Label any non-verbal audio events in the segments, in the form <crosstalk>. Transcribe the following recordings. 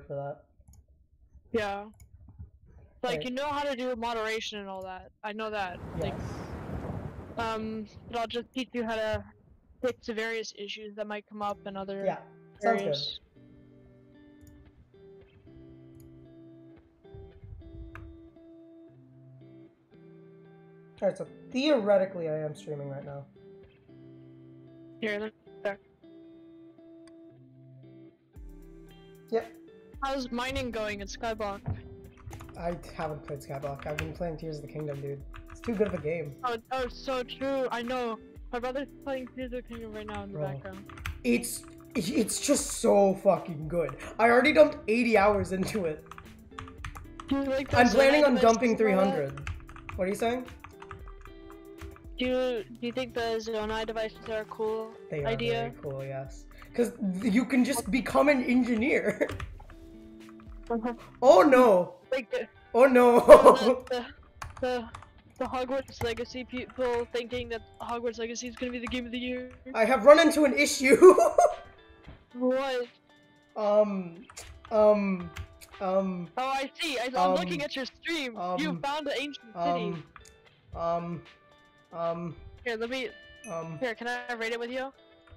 for that. Yeah. Like Right. you know how to do moderation and all that. I know that. Like, um, but I'll just teach you how to fix the various issues that might come up and other Yeah. Sounds good. Alright, so theoretically I am streaming right now. Here, there. Yep. How's mining going in Skyblock? I haven't played Skyblock. I've been playing Tears of the Kingdom, dude. It's too good of a game. Oh, oh, so true. I know. My brother's playing Tears of the Kingdom right now in the Bro. background. It's it's just so fucking good. I already dumped 80 hours into it. Like I'm planning on dumping devices and all that? 300. What are you saying? Do you do you think the Zonai devices are cool? They are idea? very cool, yes. Because you can just become an engineer. <laughs> oh no! like the, Oh no! <laughs> the, the the Hogwarts Legacy people thinking that Hogwarts Legacy is gonna be the game of the year. I have run into an issue. <laughs> What? um, um, um, Oh, I see. I, I'm Um, looking at your stream. you um, found the ancient city. um, um, um, Here, let me. um, Here, can I rate it with you?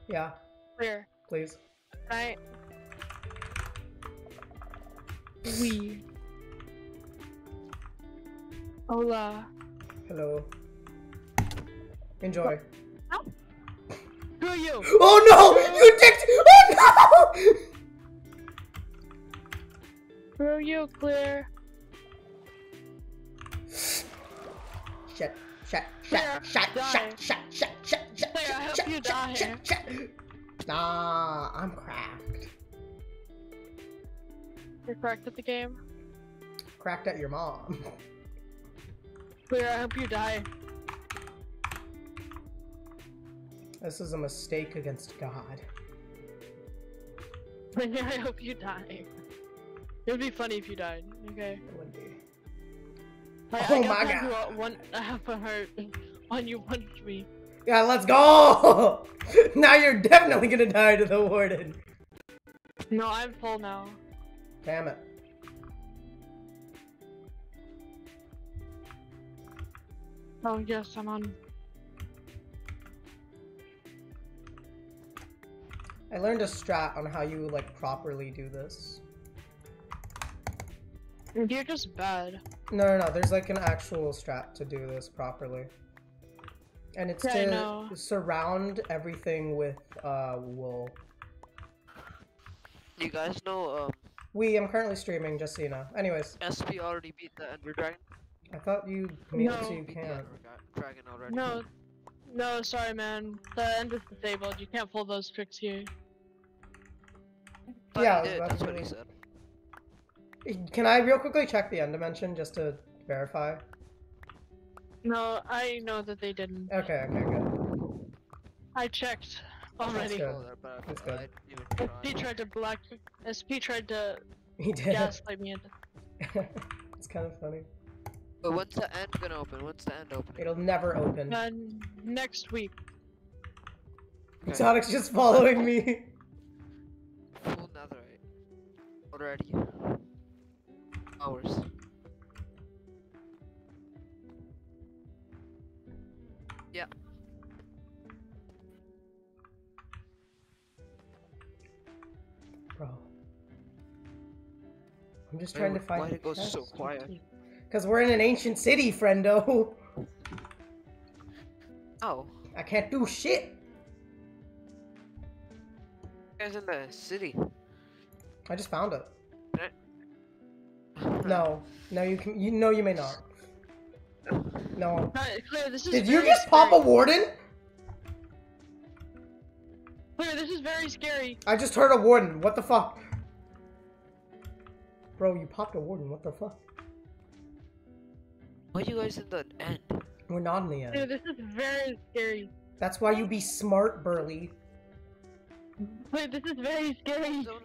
yeah, Here, please. can I? We. Hola. Hello. Enjoy. Who are you? Oh no! You dicked! Oh no! Who are you, Claire? Shut, shut, Claire, shut, shut, die. shut, shut, shut, shut, shut, Claire, I hope shut, you shut, die. shut, shut. Nah, I'm cracked. You're cracked at the game. Cracked at your mom. Clear, I hope you die. This is a mistake against God. Claire, <laughs> I hope you die. It would be funny if you died. Okay. It would be. I, Oh I my God. One, I have a heart <laughs> when you punched me. Yeah, let's go! <laughs> now you're definitely gonna die to the warden. No, I'm full now. Damn it. Oh yes, I'm on. I learned a strat on how you like properly do this. You're just bad. No, no, no. There's like an actual strat to do this properly. And it's Yeah, to surround everything with uh, wool. You guys know um We, I'm currently streaming, just so you know. Anyways, SP already beat the Ender Dragon? I thought you made it No. so you can't. Ender Ga- Dragon already. No, no, sorry, man. The end is disabled. You can't pull those tricks here. Thought Yeah, did, that's that's what he said. Eh, can I real quickly check the end dimension just to verify? No, I know that they didn't. Okay, okay, good. I checked already. good. Go there, but That's I good. didn't even SP tried to black. SP tried to He did. gaslight me into. <laughs> it's kind of funny. But when's the end gonna open? When's the end opening? It'll never open. Uh, next week. Okay. Exotic's just following me. Full netherite. Already. Hours. I'm just trying to Why- find Why'd it go so quiet? Cause we're in an ancient city, friendo. <laughs> Oh. I can't do shit. You guys in the city. I just found it. <laughs> No, no, you can. You know, you may not. No. <laughs> No, Claire, this is. Did you very just pop a warden? Claire, this is very scary. I just heard a warden. What the fuck? Bro, you popped a warden. What the fuck? Why you guys in the end? We're not in the end. Dude, end. this is very scary. That's why you be smart, Burley. Wait, this is very scary. Zone-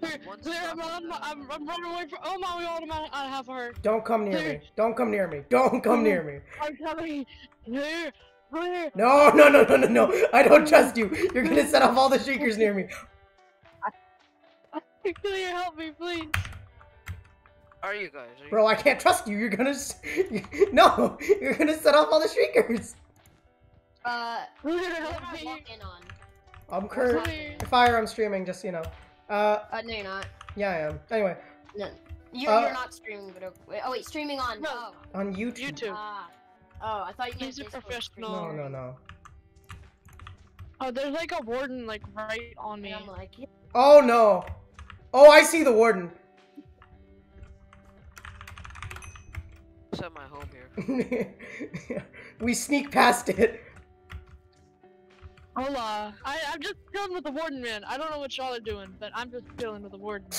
Claire, Once Claire, I'm, on, in my- the- I'm, I'm running away from. Oh my god, I'm out, I have her. Don't come near me. Don't come near me. Don't come near me. <laughs> I'm coming. Claire, Claire. No, no, no, no, no, no. I don't trust you. You're gonna set off all the shriekers near me. Clear, help me, please. Are you guys? Are you Bro, I can't trust you. You're gonna. s- <laughs> No! You're gonna set off all the shriekers! Uh, Clear, what help I me. walking on? I'm current. Clear. Fire, I'm streaming, just so you know. Uh, Uh, no, you're not. yeah, I am. Anyway, No, you're, Uh, you're not streaming. But wait, oh wait, streaming on. No. Oh. on YouTube. YouTube. Ah. Oh, I thought you meant He's a Discord professional. No, no, no. Oh, there's like a warden like right on me. And I'm like, Oh no! Oh, I see the warden. set my home here? <laughs> we sneak past it. Hola. I, I'm just dealing with the warden, man. I don't know what y'all are doing, but I'm just dealing with the warden. <sighs>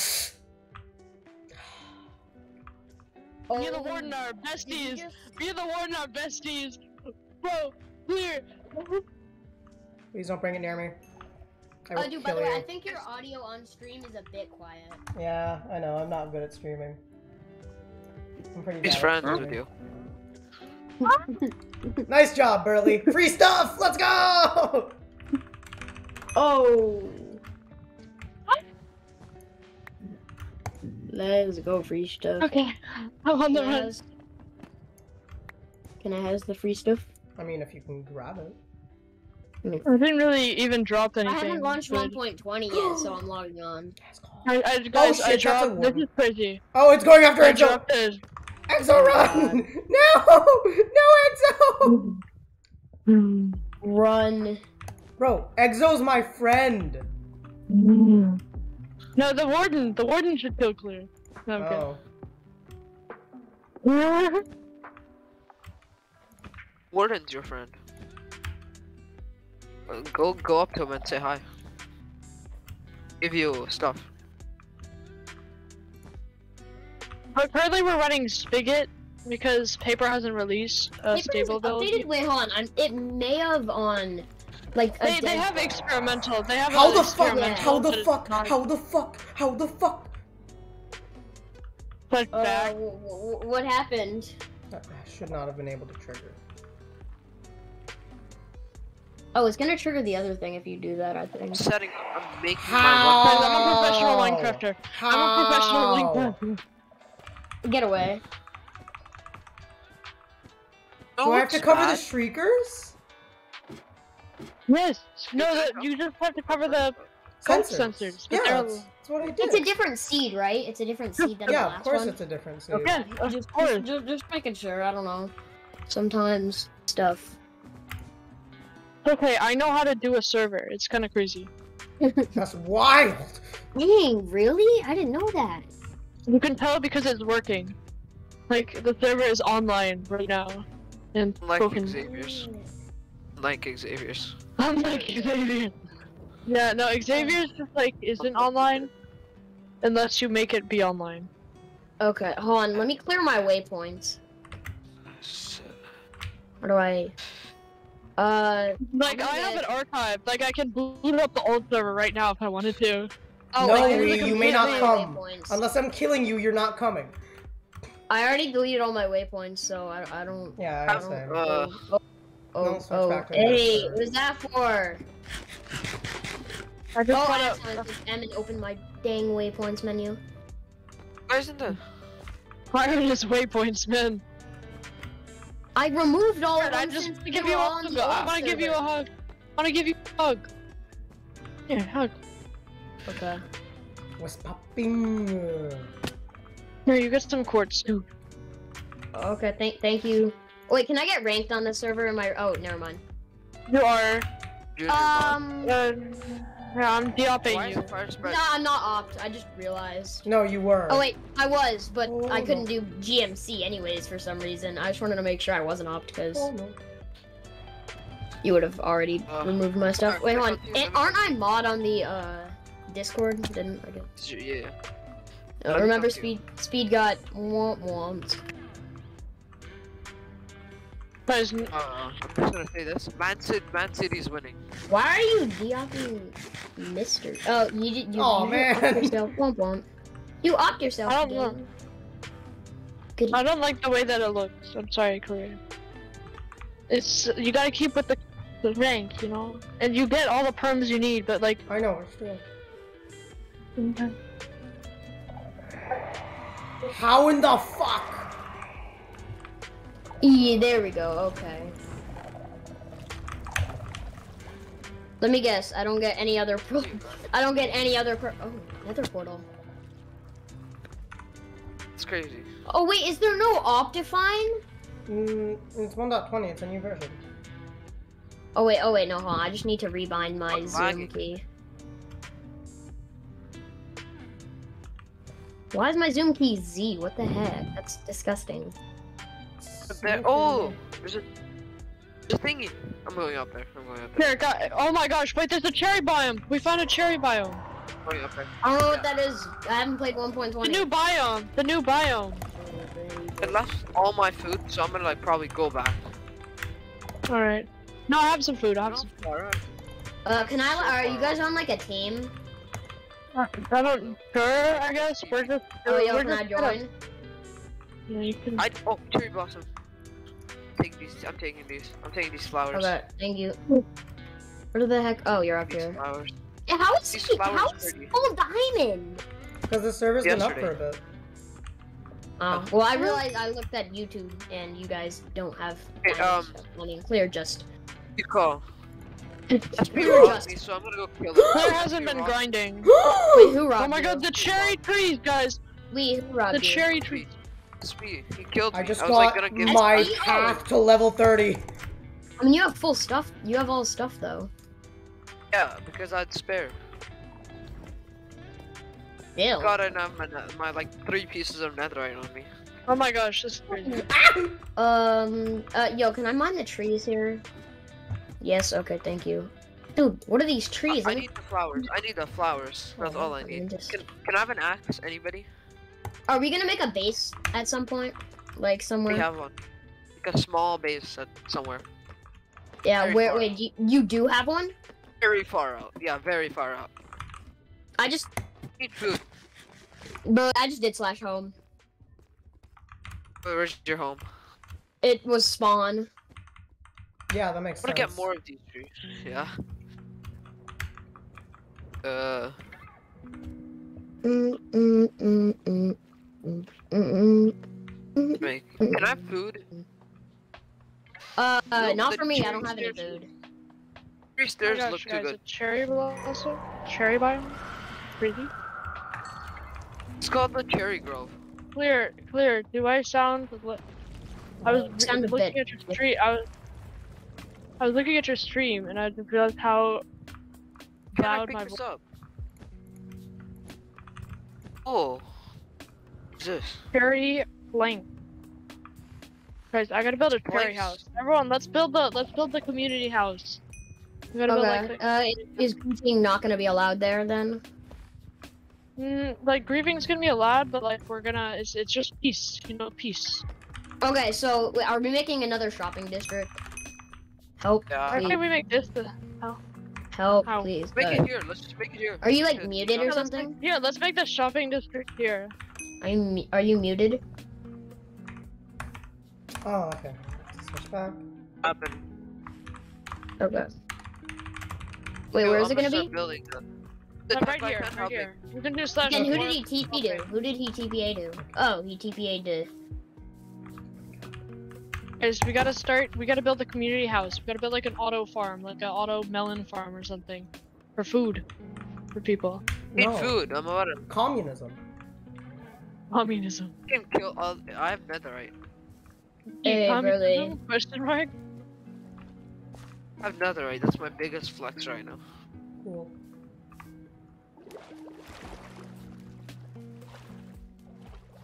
Me and the Oh, warden are besties. just- Me and the warden are besties. Bro, clear. Please don't bring it near me. I will Oh, dude, by kill the way, you. I think your audio on stream is a bit quiet. Yeah, I know. I'm not good at streaming. I'm pretty He's bad at friends with you. <laughs> Nice job, Burley. Free stuff. Let's go. Oh. Let's go free stuff. Okay, <laughs> I'm on the Can I run. has- Can I has the free stuff? I mean, if you can grab it. I didn't really even drop anything. I anything. haven't launched 1.20 yet, so I'm logging on. I, I, oh, guys, I shit, that's a dropped. This is crazy. Oh, it's going after I Exo. dropped it. Exo, oh, run! <laughs> No, no, Exo! Run. Bro, Exo's my friend. No, the warden. The warden should kill clear. No, I'm Oh, kidding. <laughs> Warden's your friend. Go go up to him and say hi. Give you stuff. But currently we're running Spigot because Paper hasn't released a Paper stable is build. updated. Wait, hold on. I'm, it may have on, like They, they have experimental. They have how the fuck? experimental, How the fuck? not How the fuck? How the fuck? put Uh, back. w- w- what happened? That should not have been able to trigger. Oh, it's gonna trigger the other thing if you do that. I I'm think. setting up. I'm making How? Guys, I'm a professional. Minecrafter. I'm a professional Minecrafter. Get away. my. Do I have to cover the shriekers? Yes. No, that you just have to cover the sculk sensors, Yeah, that's, that's what I did. It's a different seed, right? It's a different seed than the last one. yeah, of course one. it's a different seed. Okay, of course. just, just, just making sure. I don't know. Sometimes stuff. Okay, I know how to do a server. It's kind of crazy. <laughs> That's wild. Dang, really? I didn't know that. You can tell because it's working. Like the server is online right now. And Like spoken. Xavier's. Like Xavier's. Unlike Xavier. Yeah, no, Xavier's just like isn't online unless you make it be online. Okay, hold on. Let me clear my waypoints. What do I? Uh. Like I'm have good. it archived. Like I can boot up the old server right now if I wanted to. Oh, no, I we, deleted you may not come. Unless I'm killing you, you're not coming. I already deleted all my waypoints, so I, I don't. Yeah, I I don't. understand. Uh, oh, oh, Don't oh, back hey, that. what is that for? I just Oh, I wanna- accidentally clicked M and opened my dang waypoints menu. Guys in the. Why are just waypoints, man? I removed all of I them just since wanna give you a all on hug. I wanna give you a hug. I wanna give you a hug. Here, hug. Okay. What's popping? Here, you get some quartz too. Okay. Thank thank you. Wait, can I get ranked on the server? Am I? Oh, never mind. You are. Junior mod. Um. Uh, yeah, I'm Why deopping is you. fire No. I'm not opped. I just realized. No, you were. Oh wait, I was, but Oh, I couldn't do GMC anyways for some reason. I just wanted to make sure I wasn't opped because Oh, no. you would have already Ugh. removed my stuff. Alright, Wait, hold on. click on the And aren't I mod on the uh Discord? Didn't I? Get... Yeah. Uh, Let me remember, talk to you. speed speed got womp womps. Guys, Uh, I'm just gonna say this. Man City, Man City's winning. Why are you deopping Mister? Oh, you did. You, Aw, you man. opped yourself. Womp womp. You opped yourself. I don't know. again. Good. I don't like the way that it looks. I'm sorry, Korea. It's you gotta keep with the the rank, you know, and you get all the perms you need. But like, I know, we're still. How in the fuck? Yeah, there we go. Okay. Let me guess. I don't get any other. Pro- <laughs> I don't get any other. Pro- oh, another portal. It's crazy. Oh wait, is there no Optifine? Mm, it's 1.20. It's a new version. Oh wait, oh wait, no, hold on. I just need to rebind my I'm Zoom lagging. key. Why is my Zoom key Z? What the heck? That's disgusting. There, oh, there's a, there's a thingy. I'm going up there. I'm going up there. Here, got, oh my gosh, wait, there's a cherry biome. We found a cherry biome. I'm going up there. I don't know what that is. I haven't played 1.20. The new biome. The new biome. I left all my food, so I'm gonna like probably go back. All right. No, I have some food. I have some. Alright. Uh, can I? Are you guys on like a team? I don't. Sure, I guess. We're just. Oh, yo, we're can I just gonna- join? Yeah, you can. I oh cherry blossom. Take these. I'm taking these. I'm taking these flowers. Okay, thank you. Where the heck? Oh, you're up These here. flowers. Yeah, how is These he? flowers How are is pretty. full diamond? Because the server's been up for a bit. Oh, well, I realized I looked at YouTube and you guys don't have Hey, um, stuff. I mean, clear just. You call. That's Clear rough, just. so I'm gonna go kill <gasps> it. Claire hasn't been grinding. <gasps> Wait, who robbed Oh my you? god, the cherry trees, guys. Wait, who robbed The you? cherry trees. It's me. He killed me. I just was got like gonna give my That's path to level 30. I mean, you have full stuff. You have all the stuff though. Yeah, because I'd spare. Ew. Got an, um, my, my like three pieces of netherite on me. Oh my gosh, this is crazy. <laughs> Um. Uh. Yo, can I mine the trees here? Yes. Okay. Thank you. Dude, what are these trees? I Let need the flowers. I need the flowers. That's Oh, all I need. just- Can, can I have an axe? Anybody? Are we gonna make a base at some point? Like somewhere? We have one. Like a small base at somewhere. yeah. very Where? Wait. You, you do have one? Very far out. Yeah, very far out. I just, Need food. bro. I just did slash home. Where's your home? It was spawn. Yeah, that makes I wanna get more of these trees. Yeah. Uh, Can I have food? Uh, No, not for me. I don't have any food. Three my stairs gosh, look too guys, good. a cherry blossom? Cherry biome? Crazy. It's called the Cherry Grove. Clear, clear. Do I sound li- I was Sound looking bit- at your stream. I was, I was looking at your stream, and I just realized how loud my voice. up? Oh. What's this? Cherry plank. Guys, I gotta build a cherry house. Everyone, let's build the let's build the community house. We gotta build Okay. like the, Uh, is griefing not gonna be allowed there then? mm, like griefing's gonna be allowed, but like we're gonna it's it's just peace, you know, peace. Okay, so wait, are we making another shopping district? Help, Yeah. Why can't we make this the help, How? please. Make it here. Let's just make it here. are you like Good. muted or Yeah, let's something? Here, let's make the shopping district here. Are you are you muted? Oh, okay. Switch back. Happen. Okay. Wait, Yo, where is I'm it gonna be? Building the, the Uh, type right here, right help here. it. You can do slash. And who did he TP to? Who did he TPA to? Oh, he TPA to. Guys, we gotta start. We gotta build a community house. We gotta build like an auto farm, like an auto melon farm or something, for food, for people. Need No. food. I'm about to Communism. Communism. can kill all. I have netherite. Hey, Communism? Question mark. I have netherite. That's my biggest flex right now. Cool.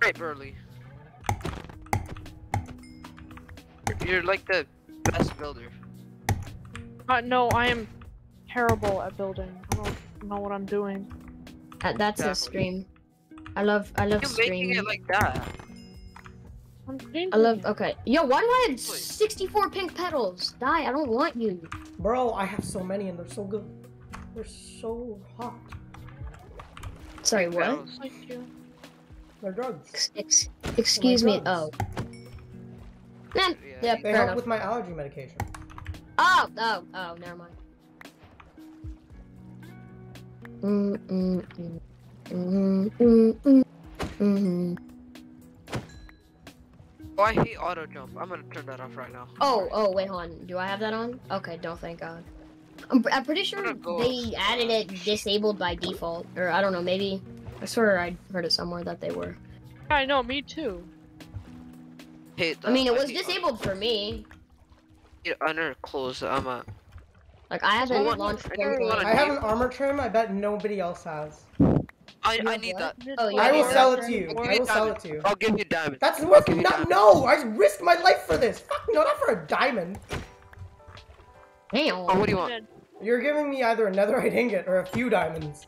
Hey, Burley. You're- You're like the best builder. Uh, no, I am terrible at building. I don't know what I'm doing. Uh, that's a stream. I love I love You're making it like that. I'm I love okay. Yo, why do I have 64 pink petals? Die, I don't want you. Bro, I have so many and they're so good. They're so hot. Sorry, what? Thank you. They're drugs. Ex- ex- excuse me. Oh. drugs. Man, Yeah, yeah, They help enough. with my allergy medication. Oh, oh, oh, never mind. Mm, mm, mm, mm, mm, mm, mm. Oh, I hate auto jump. I'm gonna turn that off right now. Oh, oh, wait, hold on. Do I have that on? Okay, don't thank God. I'm, I'm pretty sure gonna go they added it disabled by default, or I don't know. Maybe I swear I heard it somewhere that they were. I know, me too. Hate that. I mean, it was uh, disabled for me. hate under clothes. I'm a. Like I haven't Well, launched. I don't Fortnite. wanna- I have an armor trim. I bet nobody else has. I, I need what? that. Oh, yeah. I will sell it to you. Give I will sell it to you. I'll give you diamond. That's worth give not. diamond. No, I risked my life for this. Fuck no, not for a diamond. Damn. Oh, what do you want? You're giving me either a netherite <laughs> ingot or a few diamonds.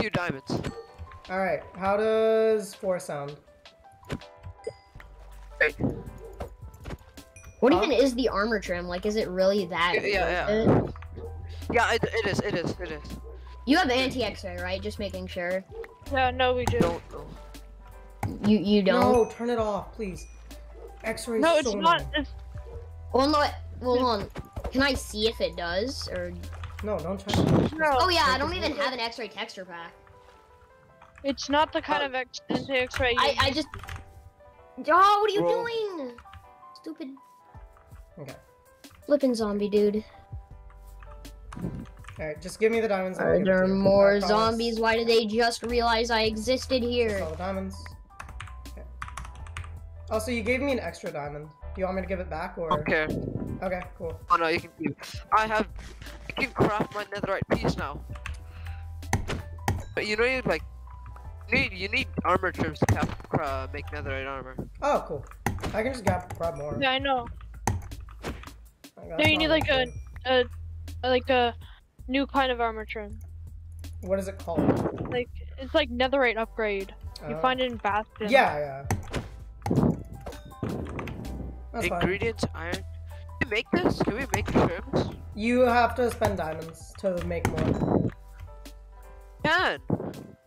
Few diamonds. All right. How does four sound? Hey. What Huh? even is the armor trim? Like, is it really that? Yeah, yeah, it? Yeah, it, it is. It is. It is. You have anti-X-ray, right? Just making sure. Yeah, no, we do. Don't know. You you don't. No, turn it off, please. X-ray. No, so it's not. annoying. It's, Well, no. Well, hold on. Can I see if it does? Or No, don't try. it. no, oh yeah, I don't even have an X-ray texture pack. it's not the kind Uh, of X- anti-X-ray. I I just. Oh, what are you Roll. doing? Stupid Okay. flipping zombie dude. All right, just give me the diamonds. I'll Are there to more zombies? Why did they just realize I existed here? Sell the diamonds. Okay. Also, you gave me an extra diamond. Do you want me to give it back or? Okay. Okay, cool. Oh no, you can keep. I have. I can craft my netherite piece now. But you know, you like. You need, you need armor trims to cap, uh, make netherite armor. Oh, cool. I can just grab, grab more. Yeah, I know. I No, you need like a, too. a, like a new kind of armor trim. What is it called? Like it's like netherite upgrade. You Uh, find it in Bastion. Yeah, yeah. That's fine. Ingredients, iron. Can we make this? Can we make trims? You have to spend diamonds to make more. Can.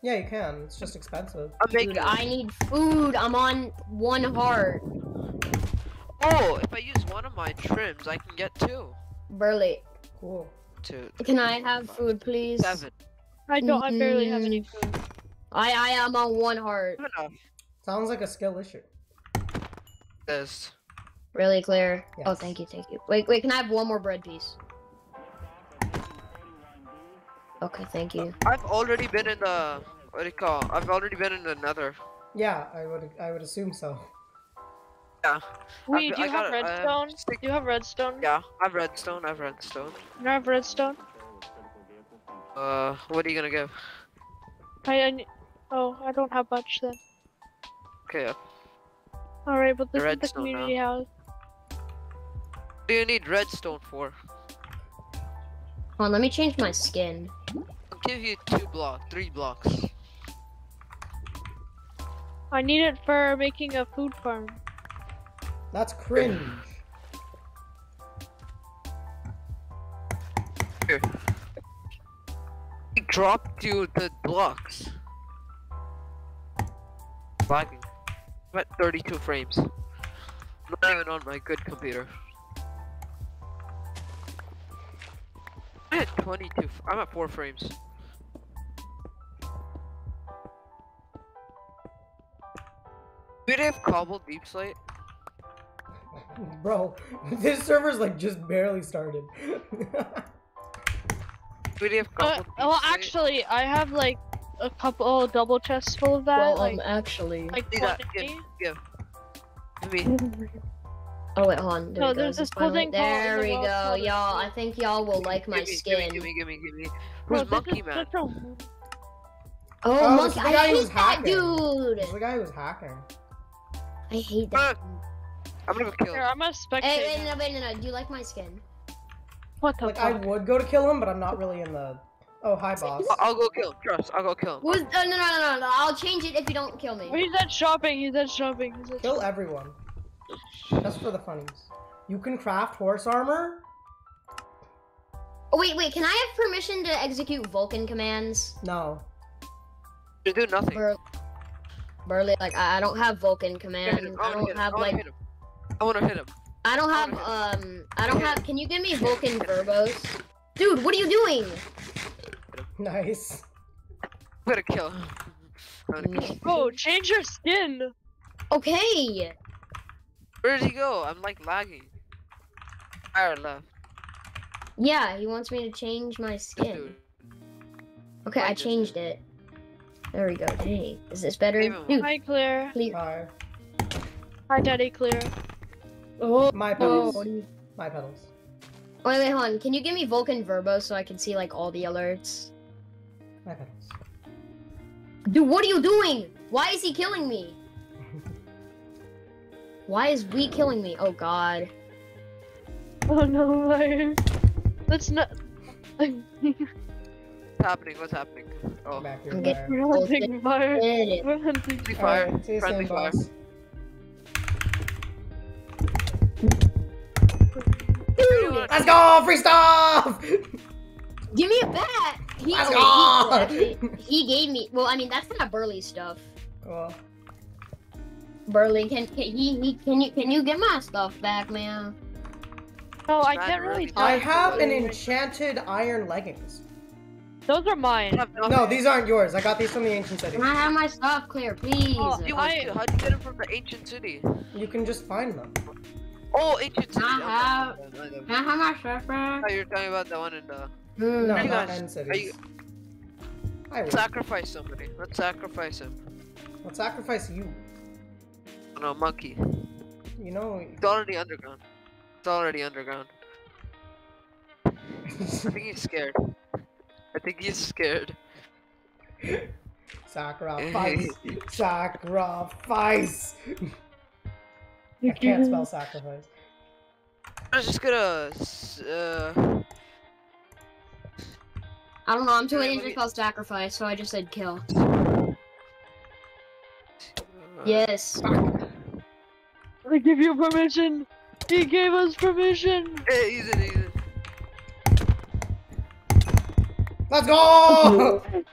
Yeah, you can. It's just expensive. I'm. Dude, I need food. I'm on one heart. Oh, if I use one of my trims, I can get two. Burley, Cool. Two. can I have food, please? Seven. I don't. I barely have any Mm. food. I I am on one heart. Sounds like a skill issue. This. Really clear. Oh, thank you, thank you. Wait, wait. Can I have one more bread piece? Okay, thank you. I've already been in the. What do you call? I've already been in the nether. Yeah, I would. I would assume so. Yeah. Wait, do I you have got it, uh, redstone? stick- Do you have redstone? Yeah. I've redstone. I've redstone. You have redstone? Uh, what are you gonna give? I, I oh, I don't have much then. Okay. uh, All right, but The this is the redstone now. community house. What do you need redstone for? Hold on, let me change my skin. I'll give you two blocks, three blocks. I need it for making a food farm. That's cringe. Here. I dropped you the blocks. Lagging. I'm at 32 frames. Not even on my good computer. At 22. f- I'm at 4 frames. Do they have cobble deep slate? <laughs> Bro, this server's like just barely started. <laughs> Do they have Uh, cobble deep well, slate? actually, I have like a couple double chests full of that. well, like, um, actually. like Need that. Give, 20. give. Give me. Oh wait, hold on. There No, there's goes. this It's cool thing There the we go, y'all. I think y'all will like my Gimme, skin. Gimme, gimme, gimme, gimme. Bro, Who's this Monkey is Man? a- Oh, Oh, monkey! I guy who's hate that hacking. dude. This is the guy who was hacking. I hate that. I'm gonna go kill Here, him. I'm a spectator. Hey, wait, no, wait, no, no. Do you like my skin? What the Like I would go to kill him, but I'm not really in the. Oh, hi, <laughs> boss. I- I'll go kill him. Trust. I'll go kill him. Who's? Oh, no, no, no, no, no. I'll change it if you don't kill me. He's at shopping. He's at shopping. He's at Kill everyone. Just for the funnies. You can craft horse armor. Oh, wait, wait. Can I have permission to execute Vulcan commands? No. You do nothing. Bur- Burley, like I, I don't have Vulcan Hit commands. I I don't have I like hit him. I wanna hit him. I don't have wanna um I don't have. Can you give me Vulcan <laughs> verbose? Dude, what are you doing? Nice. I'm gonna kill him. I'm gonna kill him. Bro, change your skin. Okay. Where did he go? I'm like lagging. Fire left. Yeah, he wants me to change my skin. Dude. Okay, I Like this. changed it. There we go. Hey, is this better? Even- Dude, Hi, Claire. please. Hi. Hi, Daddy Claire. Oh, My oh, pedals. what do you- My pedals. Wait, wait, hold on. Can you give me Vulcan Verbo so I can see like all the alerts? My pedals. Dude, what are you doing? Why is he killing me? Why is we killing me? Oh God. Oh no, fire. That's not. What's happening? What's happening? Oh, Back here. I'm getting- fire. We're hunting fire. Did. We're hunting. friendly fire. Alright, see friendly fire. boss. Let's go! Free stuff! give me a bat. He, Let's oh, go! he, he gave me. Well, I mean that's not burly stuff. cool. Burley, can, can he, he can you can you get my stuff back, man? No, I can't really. really. I have an enchanted iron leggings. Those are mine. No, these aren't yours. I got these from the ancient city. Can I have my stuff clear, please? Oh, You I- How'd you get them from the ancient city? You can just find them. Oh, ancient city. I have- Can I have my stuff back? Oh, you're talking about the one in the. Hmm. No, you not guys- end cities. you- I would. Sacrifice somebody. Let's sacrifice him. Let's sacrifice you. No, monkey. You know. It's already underground. It's already underground. I think he's scared. I think he's scared. sacrifice. <laughs> sacrifice. I can't spell sacrifice. I was just gonna. Uh, I don't know. I'm too Wait, lazy let to spell sacrifice, so I just said kill. uh, Yes. I give you permission. He gave us permission. Hey, he's in, he's in. Let's go! <laughs>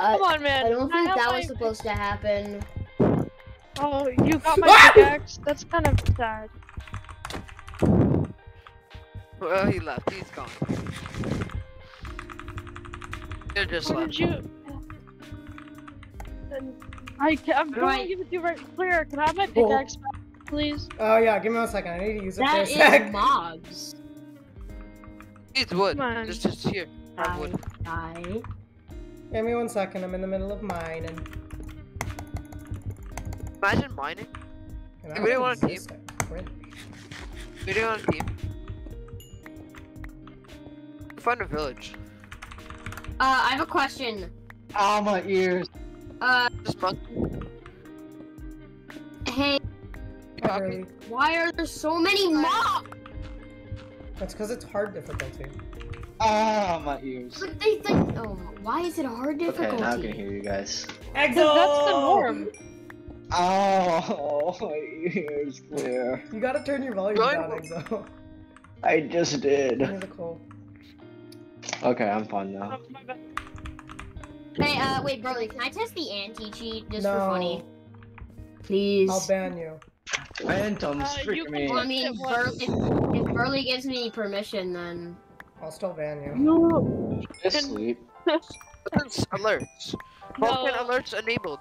Uh, Come on, man. I don't think have that my- was supposed to happen. Oh, you got my Ah! pickaxe. That's kind of sad. Well, he left. He's gone. You're just Where left. did you? And I can, I'm going Right. to give it to you right clear. Can I have my Cool. pickaxe back, please? oh yeah, give me one second. I need to use it for a sec. is <laughs> mobs. Needs wood. Come on. Just, just here. Have Die, wood. die. Give me one second. I'm in the middle of mining. Imagine mining. And Anybody don't want a team? exist, I cringe. Video on a team. Find a village. Uh, I have a question. Ah, my ears. Uh, Just hey, Not Copy. really. why are there so many mobs? That's because it's hard difficulty. Ah, my ears. But they think. Oh, why is it hard difficulty? Okay, difficulty? now I can hear you guys. Exo! That's the norm. Oh, <laughs> my ears clear. You gotta turn your volume Join- down, Exo. I just did. Give me the. Okay, I'm fine now. My bad. Hey, uh, wait, Burley, can I test the anti-cheat just no, for funny? Please. I'll ban you. Phantoms, Uh, freak you can me. Well, I mean, Bur- if, if Burley gives me permission, then. I'll still ban you. No. Just sleep. <laughs> Alerts. Vulcan No. alerts enabled.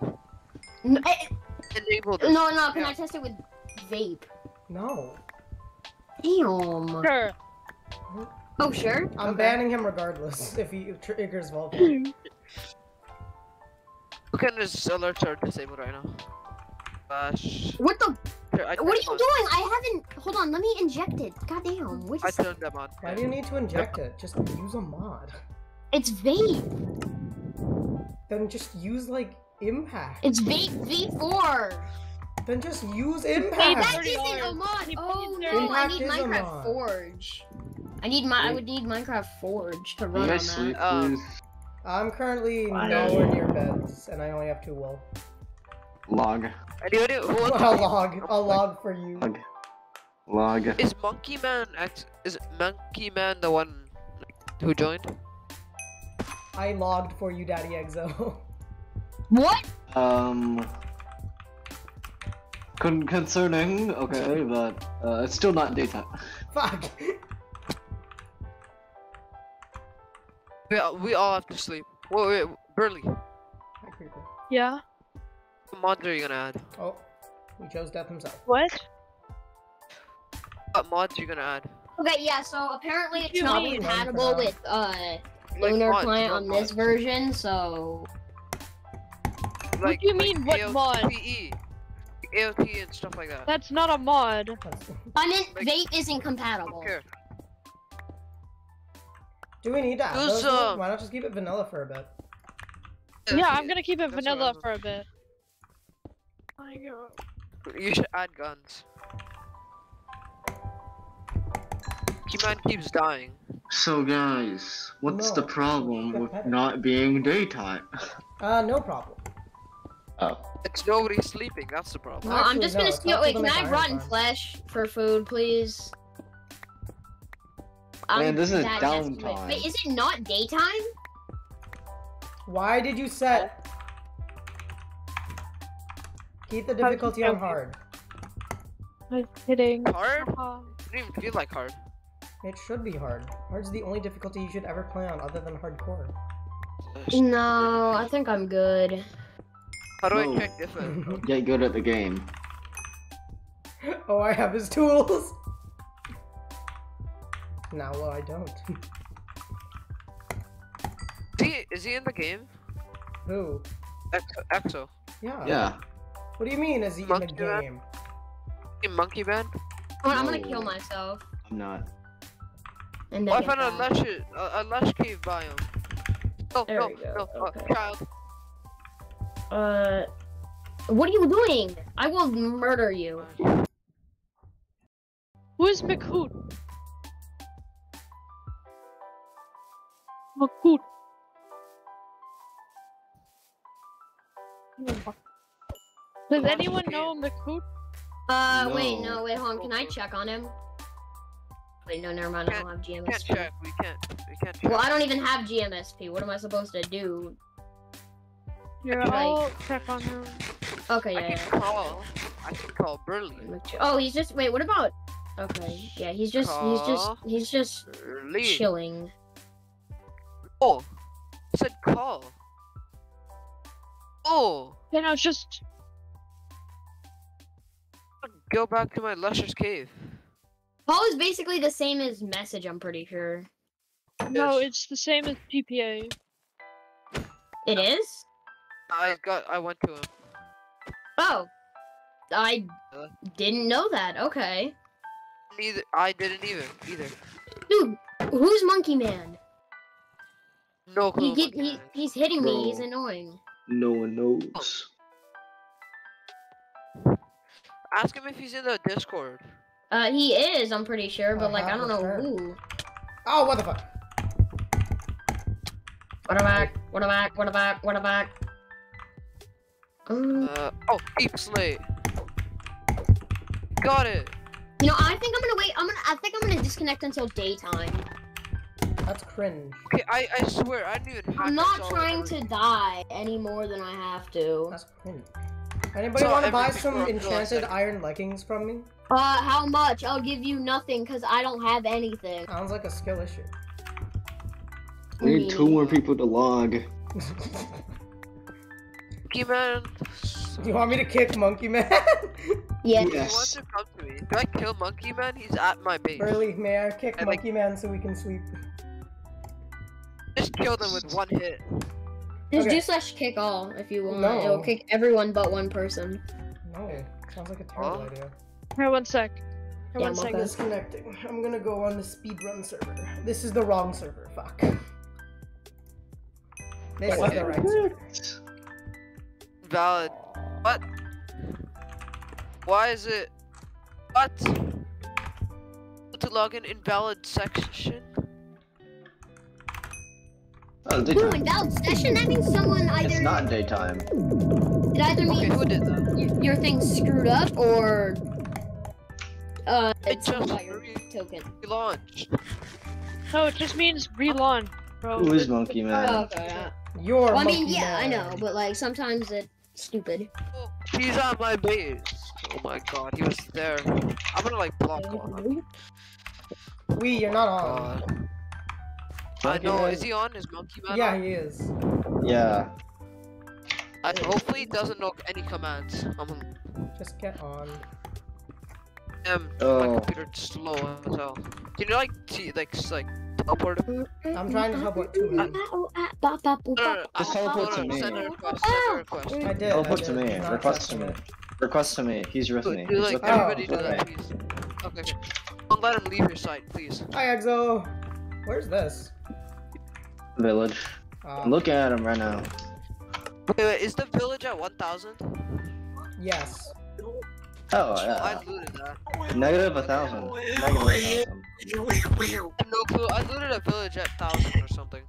No, eh, Enabled. no, no, can Yeah. I test it with vape? No. Damn. Sure. Oh, sure. I'm Okay. banning him regardless if he triggers Vulcan. <laughs> Vulcan's alerts are disabled right now. Gosh. What the? Here, What are you on- doing? I haven't. Hold on, let me inject it. Goddamn. Which I turned them on. Why do you need to inject it? Just use a mod. It's vape. Then just use like impact. It's vape V4. Then just use impact. that's- That isn't a mod. Oh paid no, I need Minecraft. Forge. I need my. I would need Minecraft Forge to run you on guys sleep, that. Um, please? I'm currently Why? nowhere near beds, and I only have two wool. Log. Anybody who wants <laughs> A to- log, a log for you. Log. Log. Is Monkey Man ex- is Monkey Man the one who joined? I logged for you, Daddy Exo. <laughs> What? Um. Con- concerning, okay, <laughs> but uh, it's still not daytime. Fuck. We all, we all have to sleep. Wait, wait, Burley. Hi, creeper. Yeah. What mods are you gonna add? Oh, He chose death himself. What? What mods are you gonna add? Okay, yeah. So apparently it's not mean? compatible with uh Like Lunar mods, Client what on this version. So Like, do you like mean, what AOT, mod? PE, AOT and stuff like that. That's not a mod. That's- I meant Like- vape isn't compatible. Okay. Do we need to add those? though? Why not just keep it vanilla for a bit? Yeah, I'm gonna keep it That's vanilla for a bit. My God. You should add guns. Keyman keeps dying. So guys, what's the problem keep with better. not being daytime? <laughs> Uh, no problem. Oh. It's nobody sleeping, that's the problem. Well, I'm just no, gonna steal. Wait, can I next have rotten flesh for food, please? I'm Man, this is that downtime. Wait, is it not daytime? Why did you set? Oh. Keep the difficulty on joking. hard. I'm kidding. Hard? Haha. It didn't even feel like hard. It should be hard. Hard's the only difficulty you should ever play on other than hardcore. No, I think I'm good. How do No. I check different? <laughs> Get good at the game. oh, I have his tools. Now, well, I don't. Is he, is he in the game? Who? Exo. Exo. Yeah. Yeah. What do you mean? Is he in the Man? game? In Monkey Band? I'm, I'm gonna kill myself. I'm not. And Oh, I found a lush, a, a lush cave biome. No, There no, we go, no, uh, child. Uh, what are you doing? I will murder you. Who is McHoot? McHoot. Does anyone know McHoot? Uh, wait, No. no, wait, hold on. Can I check on him? Wait, no, never mind. I don't have Can't GMSP. check, we can't, we can't check. Well, I don't even have GMSP. What am I supposed to do? Here, Like- I'll check on him. Okay, I yeah, can call, I can call Burley. Oh, he's just. Wait, what about? Okay, yeah, he's just. He's just. Call. He's just Burley. chilling. Oh, I said call. Oh, You know, it's just go back to my luscious cave. Call is basically the same as message. I'm pretty sure. no, Yes. it's the same as TPA. It is. I got, I went to him. Oh, I Uh. didn't know that. Okay, Neither, I didn't either, either. dude, who's Monkey Man? No clue. He get he, he's hitting me. He's annoying. No one knows. Ask him if he's in the Discord. Uh, he is. I'm pretty sure, but I like I don't know shirt. who. Oh, what the fuck? What a back? What a back? What a back? What a back? Um, Uh, oh, Deep Slate. Got it. you know, I think I'm gonna wait. I'm gonna. I think I'm gonna disconnect until daytime. That's cringe. Okay, I, I swear, I didn't even hack I'm not trying to die any more than I have to. That's cringe. Anybody So want to buy some enchanted iron leggings from me? Uh, how much? I'll give you nothing because I don't have anything. Sounds like a skill issue. We need two more people to log. Monkey Man. Do <laughs> you want me to kick Monkey Man? Yeah. <laughs> He Yes. wants to come to me. If I kill Monkey Man, he's at my base. Burley, may I kick I like- Monkey Man so we can sweep? Just kill them with one hit. Just Okay. do slash kick all if you want. No. It'll kick everyone but one person. No, sounds like a terrible Huh? idea. Here, one sec. Here, Yeah, one I'm sec. okay. Disconnecting. I'm gonna go on the speedrun server. This is the wrong server. Fuck. This is the right server. Valid. What? Why is it? What? To log in invalid section? Oh, Ooh, daytime. invalid session? That means someone either It's not daytime. it either Okay, means who did that? your thing's screwed up or uh It it's just about your token. launched. No, it just means relaunch, bro. Who is Monkey Oh, Man? okay. yeah. You're Well, I mean, Monkey yeah, I know, but like sometimes it's stupid. Oh, he's on my base. Oh my god, he was there. I'm gonna like block on him. We, you're not on. God. I know. Is he on? his Monkey Man? Yeah, on? he is. Yeah. I hopefully he doesn't knock any commands. I'm Just get on. Um, oh. my Oh. computer's slow as hell. Can you like, t- like, like, teleport? I'm trying to teleport to him. Just I- teleport no, to no, me. Send a request. Send a request. I did. Teleport I to me. Not Request to me. Request to me. He's with me. He's like with me. everybody He's do with that, please. Okay, okay. Don't let him leave your site, please. Hi, Exo. Where's this? Village. Uh, I'm looking at him right now. Wait, wait, is the village at 1,000? Yes. Oh yeah. looted that. Negative a thousand. Thousand. I no clue. I looted a village at 1,000 or something.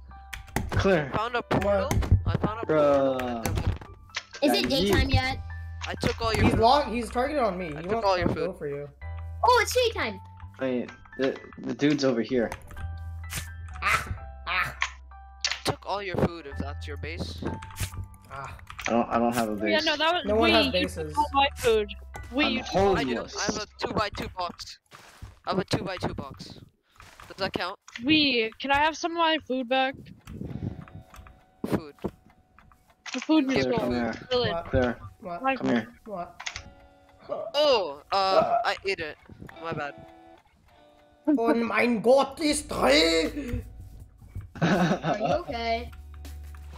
Clear. Found a portal. I found a portal. Is it daytime yet? I took all your He's food. log. He's targeted on me. He I took all your food. for you. Oh, it's daytime. Wait, the the dude's over here. Ah. Took all your food if that's your base. Ah. I don't I don't have a base. Yeah, no, that was No one we. has you bases. took all my food. We, I'm you took home- all I do. Homeless. I have a two by two box. I have a two by two box. Does that count? We, can I have some of my food back? Food. The food you Clear, Clear, come here. What? Clear, What? Come here. What? Oh, uh, I ate it. My bad. Oh mein Gott, ist drei. <laughs> Are you okay?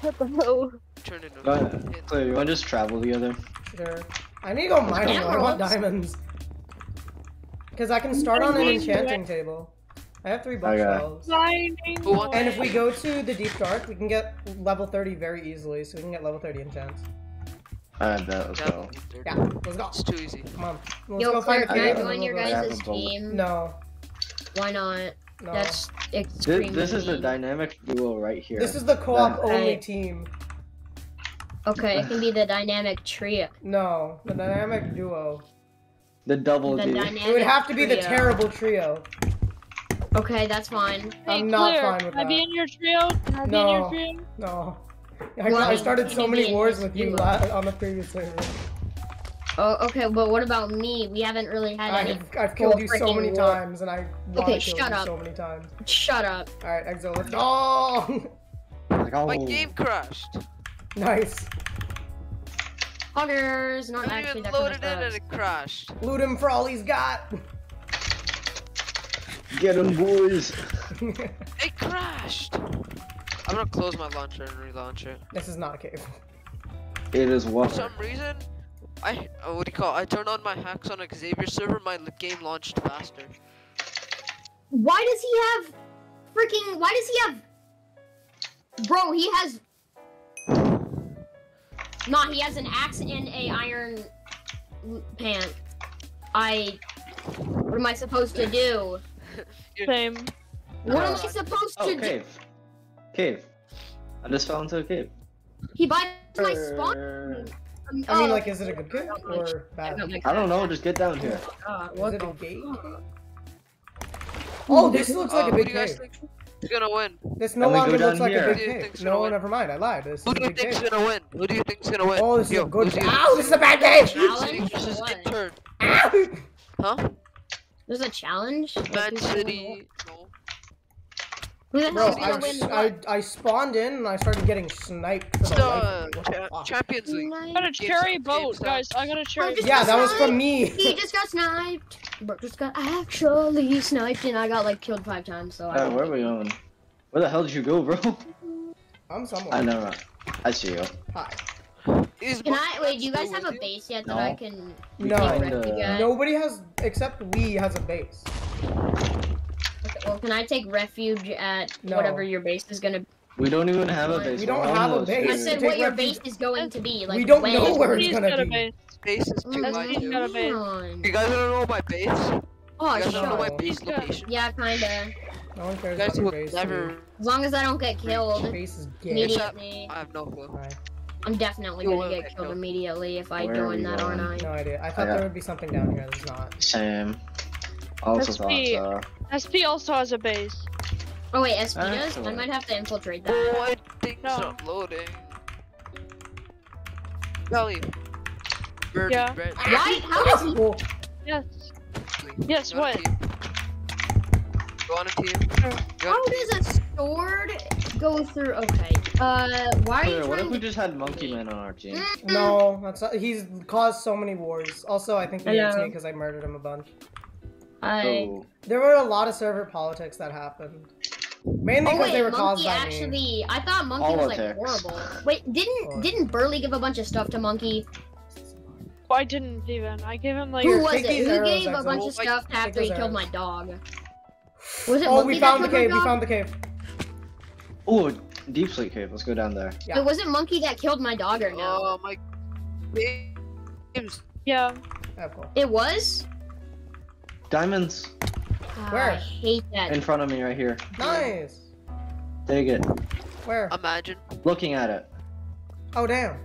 What the hell? Turn into Go a ahead. Clear, you wanna just travel together? Sure. I need to go mining. I want diamonds. Because I can start on an enchanting table. I have three Okay. bookshelves. Mining. And if we go to the deep dark, we can get level 30 very easily. So we can get level 30 enchants. Alright, bet, let's Yeah, go. Yeah, let's go. It's too easy. Come on. Let's Yo, go Claire, find can I join your we'll go- I have guys' team? No, Why not? No. That's This, extremely. this is the dynamic duo right here. This is the co-op Then- only Right. team. Okay, it can be the dynamic trio. No, the dynamic duo. the double The D. dynamic. It would have to be the terrible trio. Okay, that's fine. Hey, I'm not Claire, fine with Can I be in your trio? Can I be in No. your trio? No. I, Well, I started so many wars with you on the previous server. Oh, okay, but what about me? We haven't really had any. I've, I've killed you so many war. times, and I want Okay, to kill shut you up. so many times. Shut up. Alright, Exo, let's go! Oh, My game crashed. nice. Huggers, not I actually even that loaded in and it crashed. Loot him for all he's got! Get him, boys! <laughs> It crashed. I'm gonna close my launcher and relaunch it. this is not a cave. It is what? For some reason, I uh, what do you call? It? I turned on my hacks on Xavier server. My game launched faster. Why does he have freaking? Why does he have? Bro, he has. Nah, he has an axe and a iron pant. I. What am I supposed to do? <laughs> Same. What am Uh, I supposed Oh, to do? cave. Cave. I just fell into a cave. He buys my spawn. I mean, oh, like, is it a good cave or bad? I don't know, just get down here. God, Is what it the a gate? Oh, this looks like Uh, a big do you cave. think gonna win? This no And we go longer looks like here. a big do cave. No, win? never mind. I lied. This Who is do you big think's cave. gonna win? Who do you think's gonna win? Oh, this is Yo, a good who do cave. Ow, this is a bad cave! Challenge? This is What? intern. Ow! Huh? There's a challenge. Like, Man who's gonna City. No. Who the Bro, I, gonna was- win? I. I spawned in and I started getting sniped for the the life of me. What the cha- Champions League. I got a Game cherry stop, boat, game guys. I got a cherry boat. Yeah, that was from me. He just got sniped. Bro just got actually sniped, and I got like killed five times. So I Uh, where are we going? Where the hell did you go, bro? I'm somewhere. I know. I see you. Hi. Is Can Mark I wait? Do you guys have a base yet that No. I can No. take Kinda. refuge at? Nobody has, except we, has a base. Okay, well, can I take refuge at No. whatever your base is gonna? be? We don't even have a base. We don't have a homeless, base. I said what your base is going to be. Like we don't when? know where it's He's gonna a be. base. Base is too That's by me. two. got a base. on. You guys don't know my base? You Oh guys wanna know my oh, No. base Yeah. location? Yeah, kinda. No one You cares guys about your would base. never. As long as I don't get killed Your base is gay. immediately. I have no clue. Right. I'm definitely You gonna get get killed killed. immediately if I Where join that, aren't going? I? No idea. I thought Okay. there would be something down here. There's not. Same. Also Let's thought uh, be- so. SP also has a base. Oh wait, SP ah, does? I might have to infiltrate that. Oh, I think No. not loading. Belly. Bird Yeah. bread. Why? How does he? Cool. Yes. Yes, You want a what? team? Go on a team. Sure. How want a team? does a sword go through. Okay. Uh, why are you what if we just had Monkey Man on our team? Mm. No, that's not, he's caused so many wars. Also, I think he hates me because I murdered him a bunch. I. Oh, There were a lot of server politics that happened. Mainly Oh because wait, they were caused Monkey by me. I thought Monkey was like Politics. horrible. Wait, didn't Or- didn't Burley give a bunch of stuff to Monkey? I didn't even. I gave him like. Who was it? Who arrows, gave a bunch of Like, stuff after he those killed my dog? Was it Oh, Monkey we that found the killed my cave. We found the cave. oh, Deep Sleep Cave. Let's go down there. Yeah. Wait, was it Monkey that killed my dog or no? Oh my games. Yeah. Oh, cool. It was. Diamonds Ah, Where? I hate that. in front of me right here. Nice. Take it. Where? Imagine. Looking at it. Oh damn.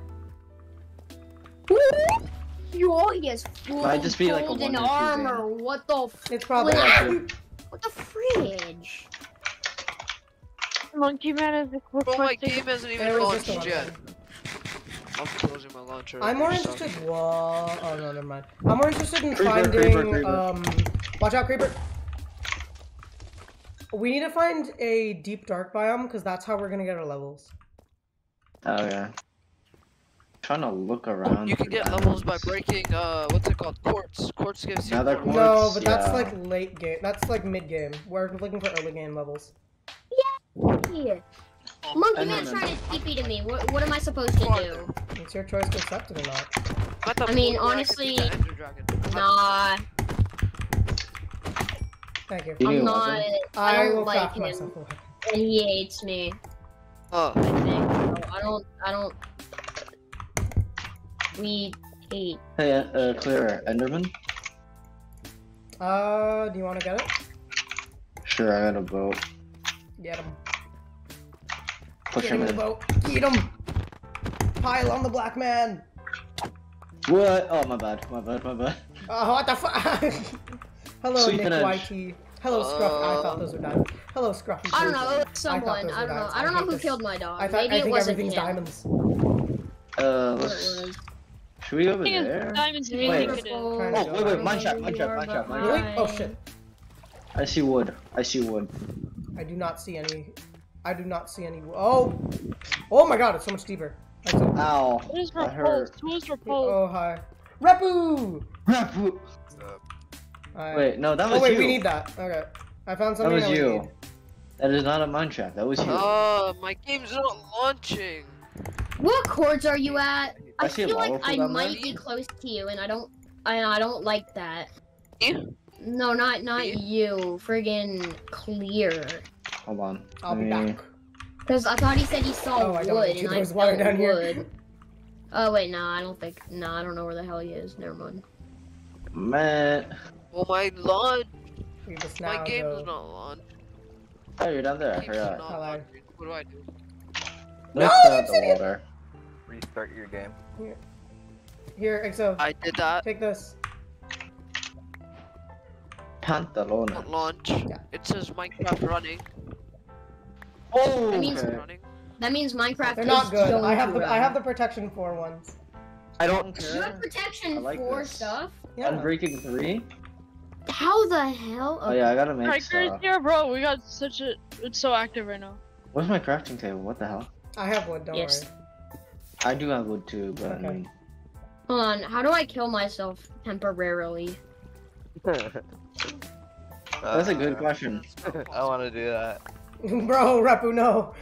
Yo, he has full Might just be like a golden one or armor. What the? F- It's probably Wait. actually. what the fridge? Monkey Man is Bro, my game hasn't even There was just launched yet. I'm closing my launcher. I'm more interested. Whoa. Oh no, never mind. I'm more interested in Creeper, finding. creeper, creeper. Um, watch out, creeper. We need to find a deep dark biome because that's how we're gonna get our levels. Oh yeah. Trying to look around. You can for get levels by breaking, uh, what's it called? Quartz. Quartz gives you Nether quartz. No, but that's yeah. like late game. That's like mid game. We're looking for early game levels. Yeah. Monkey And Man's trying to TP to me. What, what am I supposed to do? It's your choice to accept it or not. I'm at the I mean, point where I can honestly, do the Ender Dragon. Nah, Thank you. You I'm not. weapon? I I don't will like him, myself a and he hates me. Oh, I think. So I don't. I don't. We hate. Hey, uh, uh, clear Enderman. Uh, do you want to get it? Sure, I got a boat. Get him. Push Get him him in the boat. Eat him. Pile on the black man. What? Oh my bad. My bad. My bad. Oh, what the fuck? <laughs> <laughs> Hello, Sweeping Nick edge. YT. Hello, Scruff. I Uh, thought those were diamonds. Hello, Scruffy. I don't know. It was I someone. thought I, don't know. diamonds. I don't know hate who this. killed my dog. I thought Maybe I it think wasn't everything's him. diamonds. Uh, let's. Should we go over there? diamonds Wait. Wait. you could. Beautiful, Trying to Oh, wait, wait, mine shot, mine you shot, mine shot, mine Really? Oh shit. I see wood. I see wood. I do not see any. I do not see any. Oh. Oh my god, it's so much deeper. That's. Ow. Who is That hurt. repulsed? Who is repulsed? Oh hi. Repu. Alright. Wait, no, that Oh was wait, you. we need that. Okay. I found That something was that we you. need. That is not a mine trap. That was you. oh, my game's not launching. What chords are you at? I, I feel like I down there. might be close to you, and I don't. I I don't like that. You? No, not not Me? you. Friggin' clear. Hold on. I'll be back. Because I thought he said he saw Oh, I don't wood, need you. and I There's water felt down here. Oh wait, no, I don't think. No, I don't know where the hell he is. Never mind. Man. Oh, my launch. We just My now game go. does not launch. Oh, you're down there. I Game's forgot. Hello. What do I do? No, Look you the water. Restart your game. Here, Exo. I did that. Take this. Pantalona. Launch. Yeah. It says Minecraft running. Oh, That means- okay. Running. That means Minecraft They're is not good. I have to the I have the protection for ones. I don't You have care. protection I like for this. stuff. Yeah. Unbreaking three. How the hell? Oh yeah, I gotta make Strikers stuff. here, bro. We got such a. It's so active right now. Where's my crafting table? What the hell? I have wood. Don't Yes. worry. I do have wood too, but Okay. I mean, Hold on. How do I kill myself temporarily? <laughs> that's a good Uh, question. I want to do that. <laughs> Bro, Repu, no.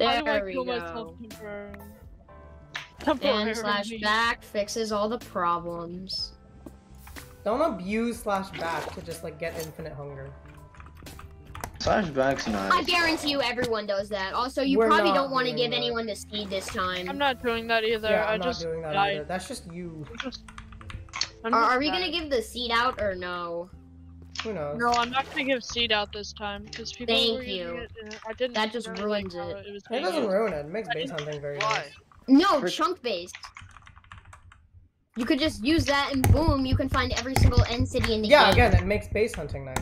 How do I There we kill go. myself temporarily? And Temporarily. slash back fixes all the problems. Don't abuse slash back to just like get infinite hunger. Slash back's I guarantee you everyone does that. Also, you We're probably don't want to give that. anyone the seed this time. I'm not doing that either. yeah, I I'm just not doing that died. either. That's just you. Just- Are, are we gonna give the seed out or no? Who knows? No, I'm not gonna give seed out this time because people. Thank were using you. It, I didn't. That just ruins like how it. was It doesn't ruin it. It makes base hunting very Why? nice. No, Frick. chunk based. You could just use that and boom, you can find every single end city in the Yeah, game. again, it makes base hunting nice.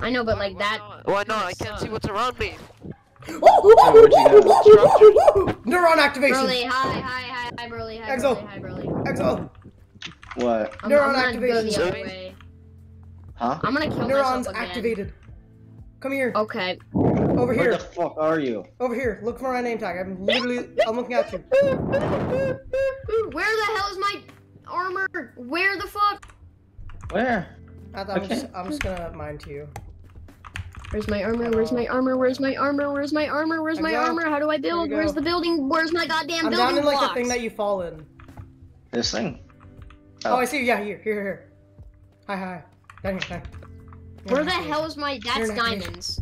I know, but Why- like why that. not? Why not? I can't see what's around me. Neuron activation. Burley, hi, hi, hi, hi, Burley, hi, Exo. Burley, hi, Burley. Exo. What? I'm, Neuron I'm gonna go activation. the other way. Huh? I'm gonna kill Neurons myself again. activated. Come here. Okay. Over Where here. the fuck are you? Over here. Look for my name tag. I'm literally. I'm looking at you. <laughs> Where the hell is my armor? Where the fuck? Where? I thought I'm Okay. just. I'm just gonna mine to you. Where's my armor? Where's uh, my armor? Where's my armor? Where's my armor? Where's my Exact- armor? How do I build? Where's the building? Where's my goddamn I'm building down in like blocks? the thing that you fall in. This thing? Oh, oh. I see you. Yeah, here, here, here. Hi, hi. Down here, down here. Where the Yeah, hell is my? That's You're diamonds.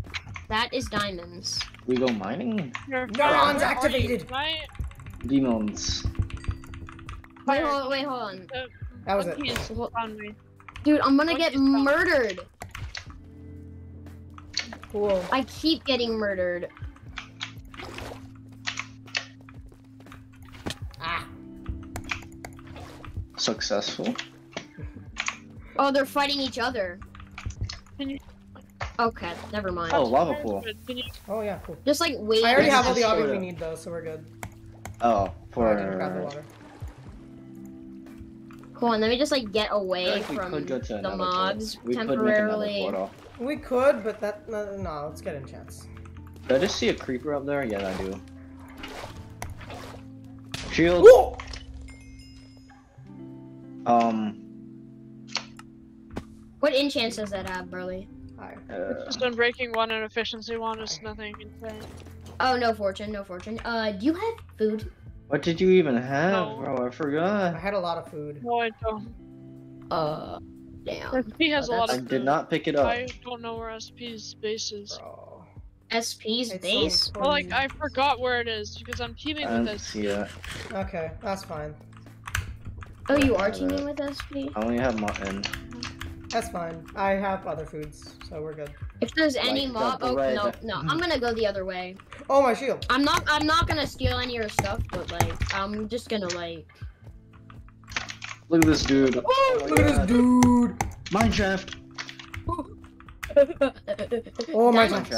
That is diamonds. We go mining? Here, Neurons where are you? activated. My- Demons. Wait, hold on, wait, hold on. That was One it. piece on me. Dude, I'm gonna What get murdered. Cool. I keep getting murdered. Ah. Successful. Oh, they're fighting each other. Can you- Okay, never mind. Oh, lava pool. Can you- Oh yeah, cool. Just like wait. I already have all the stuff. auger we need though, so we're good. Oh, Oh, I didn't grab the for. water. Cool, and let me just like get away we from could go to the another mobs. We could make another temporarily. We could, but that no, no let's get in chance. Did I just see a creeper up there? Yeah, I do. Shield. Whoa! Um. What enchants does that have, Burley? Hi. Uh, Just unbreaking one and efficiency one is nothing insane. Oh, no fortune, no fortune. Uh, do you have food? what did you even have, No. bro? I forgot. I had a lot of food. No, I don't. Uh, damn. He has a Oh, lot I of. did not pick it up. I don't know where SP's base is. Bro. SP's It's base? so Well, like I forgot where it is because I'm teaming I with didn't this. see it. Okay, that's fine. Oh, you are Uh, teaming with SP? I only have mutton. That's fine. I have other foods, so we're good. If there's any Like mob, the oh bread. no, no, I'm gonna go the other way. Oh, my shield. I'm not, I'm not gonna steal any of your stuff, but like, I'm just gonna like. Look at this dude. Oh, look at this dude. Mineshaft. <laughs> Oh my Diamonds.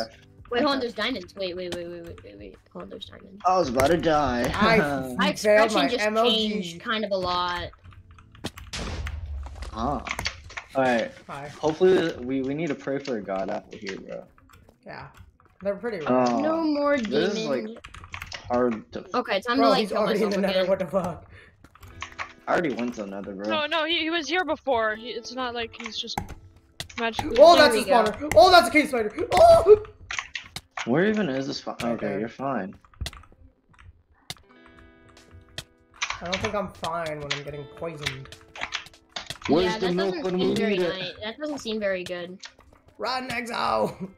Wait, hold on, there's diamonds. Wait, wait, wait, wait, wait, wait, wait. Hold on, there's diamonds. I was about to die. I- <laughs> My expression my just MLG. changed kind of a lot. ah. Alright. Hi. Hopefully, we, we need to pray for a god apple here, bro. Yeah. They're pretty um, rare. Oh, no more this is, like, hard to. Okay, time Bro, to like he's already in myself the nether. again. What the fuck? I already went to another, bro. No, no, he, he was here before. He, it's not like he's just magically. Oh, There that's a we go. Oh, that's a cave spider. Oh! Where even is this? Fi- okay, Okay. you're fine. I don't think I'm fine when I'm getting poisoned. Where's yeah, the that milk doesn't when we seem very need it? nice. That doesn't seem very good. Run, Exo!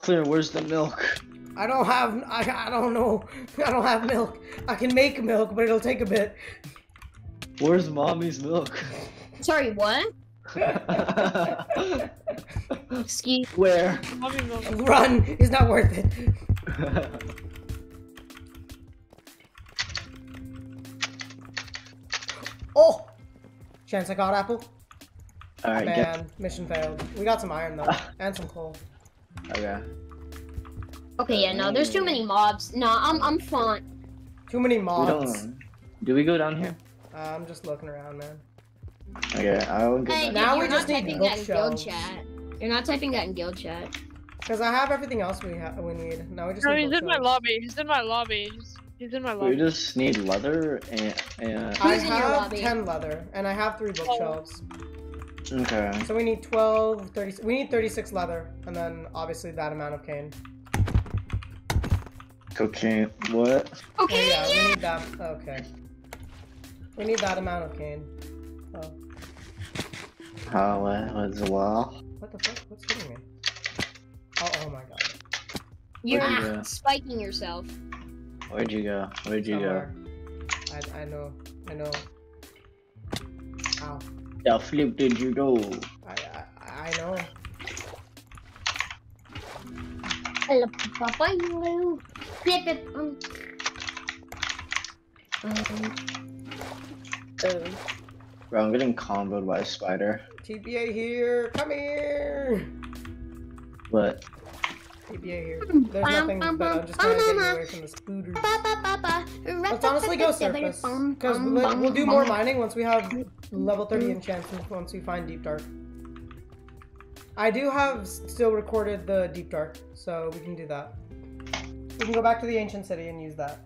Clear, where's the milk? I don't have. I, I don't know. I don't have milk. I can make milk, but it'll take a bit. Where's mommy's milk? Sorry, what? <laughs> Excuse. Where? Run! It's not worth it. <laughs> Oh! Chance I got apple. Alright, get. Man, mission failed. We got some iron though, <laughs> and some coal. Okay. Okay, yeah, no, there's too many mobs. No, I'm I'm fine. Too many mobs. don't. Do we go down here? Uh, I'm just looking around, man. Okay, I will go Hey, down. Now you're we not just need typing that in guild chat. You're not typing that in guild chat. Because I have everything else we ha- we need. Now we just No, need he's in my lobby. He's in my lobby. He's, he's in my We just need leather and. and... I Who's in your have lobby? 10 leather, and I have 3 bookshelves. Okay. So we need 12, 30, we need 36 leather, and then obviously that amount of cane. Cocaine. What? Oh Okay, yeah, we need that, okay. We need that amount of cane. Oh, How uh, was well? what the fuck? What's hitting me? Oh, oh my god. You're Where'd you spiking yourself. Where'd you go? Where'd you Somewhere. I, I know, I know. Ow. The flip did you go? I, I, I know. Hello, Papa, you. Flip it. Um. Um. uh, Bro, I'm getting comboed by a spider. TPA here, come here! But TPA here. There's nothing, but I'm just trying to get away from the scooter. Let's honestly go surface. Because we'll, we'll do more mining once we have level 30 enchantments once we find Deep Dark. I do have still recorded the Deep Dark, so we can do that. We can go back to the ancient city and use that.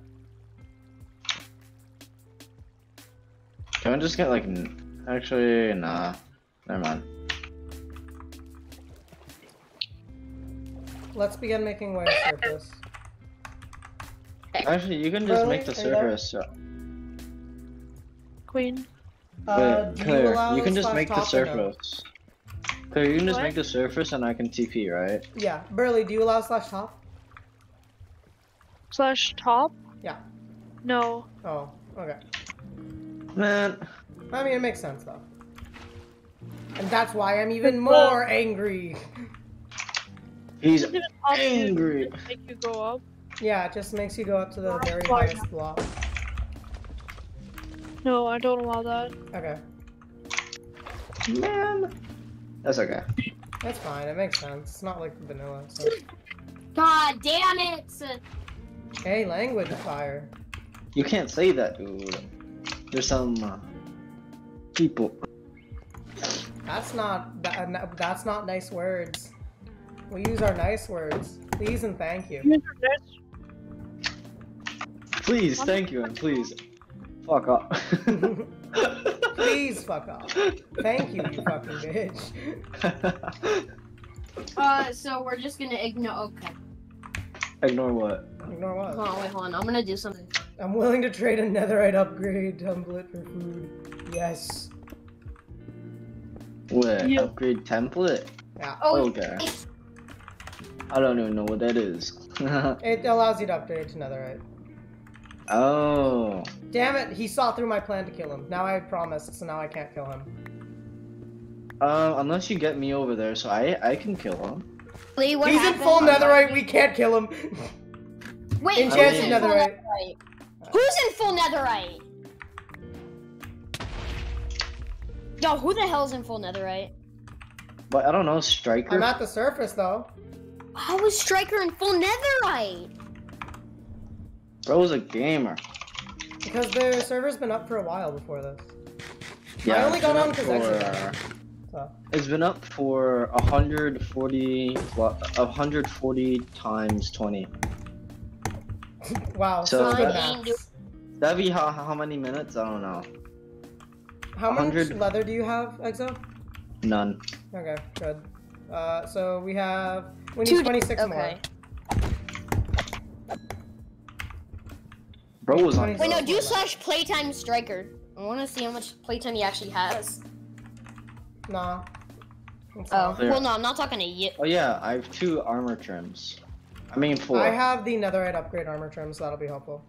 Can I just get like, actually, nah. Never mind. Let's begin making way surface. Actually, you can just Really? make the Are surface. So, Queen. Uh, Wait, Claire, you you can just make the top or no? surface. Claire, you can just What? make the surface and I can TP, right? Yeah, Burley, do you allow slash top? Slash top? Yeah. No. Oh, okay. Man, I mean, it makes sense though. And that's why I'm even more angry. He's Doesn't even top you, angry. Make you go up. Yeah, it just makes you go up to the very Why? highest block. No, I don't allow that. Okay, Man, that's okay. that's fine. It makes sense. It's not like vanilla. So. God damn it! Hey, language fire. You can't say that, dude. There's some uh, people. That's not that, that's not nice words. We use our nice words. Please and thank you. Please, thank you, and please, fuck up. <laughs> <laughs> Please fuck off. Thank you, you fucking bitch. <laughs> Uh, so we're just gonna ignore. Okay. Ignore what? Ignore what? Hold on, wait, hold on. I'm gonna do something. I'm willing to trade a netherite upgrade template for food. Yes. What? Yeah. Upgrade template? Yeah. Oh, Okay. I don't even know what that is. <laughs> It allows you to upgrade to netherite. oh. Damn it, he saw through my plan to kill him. Now I promised, so now I can't kill him. Um, unless you get me over there, so I I can kill him. Lee, what He's in full netherite, we can't kill him. <laughs> Wait, enchanted who's in full netherite. netherite? Who's in full netherite? Yo, who the hell's in full netherite? But I don't know, Striker. I'm at the surface though. How is Striker in full netherite? Bro's a gamer. Because the server's been up for a while before this. Yeah, only it's got been on up 'cause for- Exit. So. It's been up for 140, pl- 140 times 20. <laughs> Wow, So- so good I maths. ain't do- That'd be how, how many minutes? I don't know. How much leather do you have, Exo? None. Okay, good. Uh, so we have we need 26 okay. Bro was on. Wait, Wait, no, do slash playtime Striker. I want to see how much playtime he actually has. Nah. It's Oh. There. well, no, I'm not talking to you. Oh yeah, I have two armor trims. I mean four. I have the netherite upgrade armor trim, so that'll be helpful.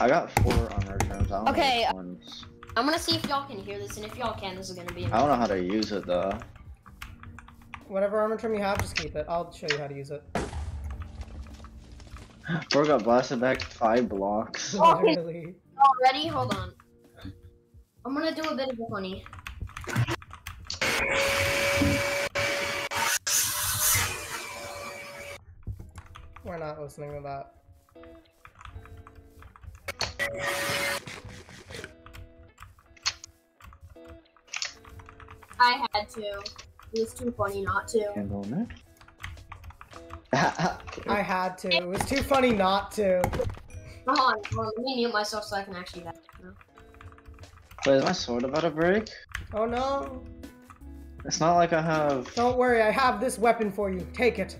I got four armor trims. I don't Okay, know ones. I'm gonna see if y'all can hear this, and if y'all can, this is gonna be. I don't know how to use it though. Whatever armor trim you have, just keep it. I'll show you how to use it. Bro got blasted back five blocks. Okay. <laughs> Literally. Y'all? Hold on. I'm gonna do a bit of a funny. We're not listening to that. I had to. It was too funny not to. Can't go in I had to. It was too funny not to. Hold on, hold on, let me mute myself so I can actually have no. Wait, is my sword about to break? Oh no. It's not like I have. Don't worry, I have this weapon for you. Take it.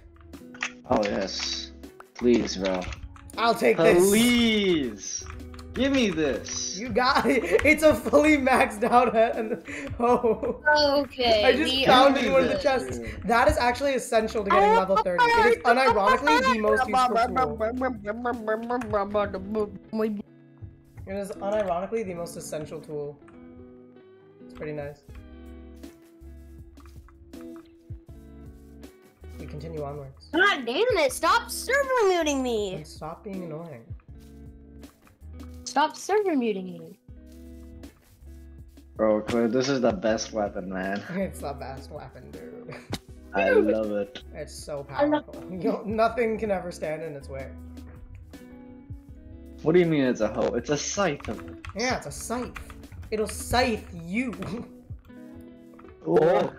Oh yes, please, bro. I'll take this. Please, give me this. You got it. It's a fully maxed out head. <laughs> And oh. Okay. I just we found it in one of the chests. That is actually essential to getting oh, level 30. It is unironically the most useful tool. It is unironically the most essential tool. It's pretty nice. We continue onwards. God damn it! Stop server muting me. And stop being annoying. Stop server muting me. Bro, Claire, this is the best weapon, man. <laughs> It's the best weapon, dude. I <laughs> love it. It's so I love- powerful. <laughs> You- nothing can ever stand in its way. What do you mean it's a hoe? It's a scythe. Yeah, it's a scythe. It'll scythe you. Oh.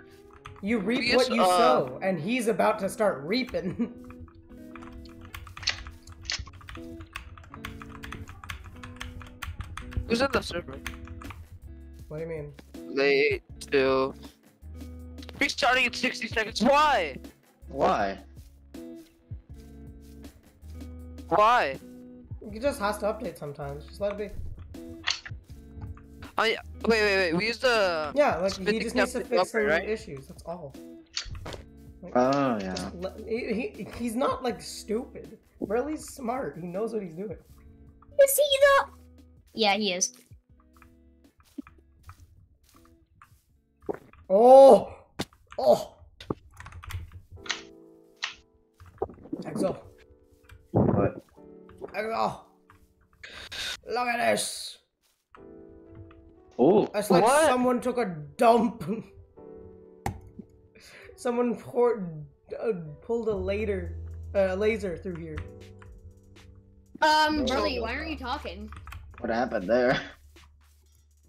You reap Yes, what you uh, sow, and he's about to start reaping. Who's in the server? what do you mean? Late to. Restarting in 60 seconds. Why? Why? Why? He just has to update sometimes. Just let it be. I wait, wait, wait. We used the. Yeah, like he just needs to fix upper, some right? issues. That's all. Oh yeah. Le- He, he, he's not like stupid. Really smart. He knows what he's doing. Is he the? Yeah, he is. Oh! Oh! Exo. What? Exo. Look at this. Oh. It's like What? someone took a dump. someone poured, uh, pulled a laser, uh, laser through here. Um, No. Burley, why aren't you talking? What happened there?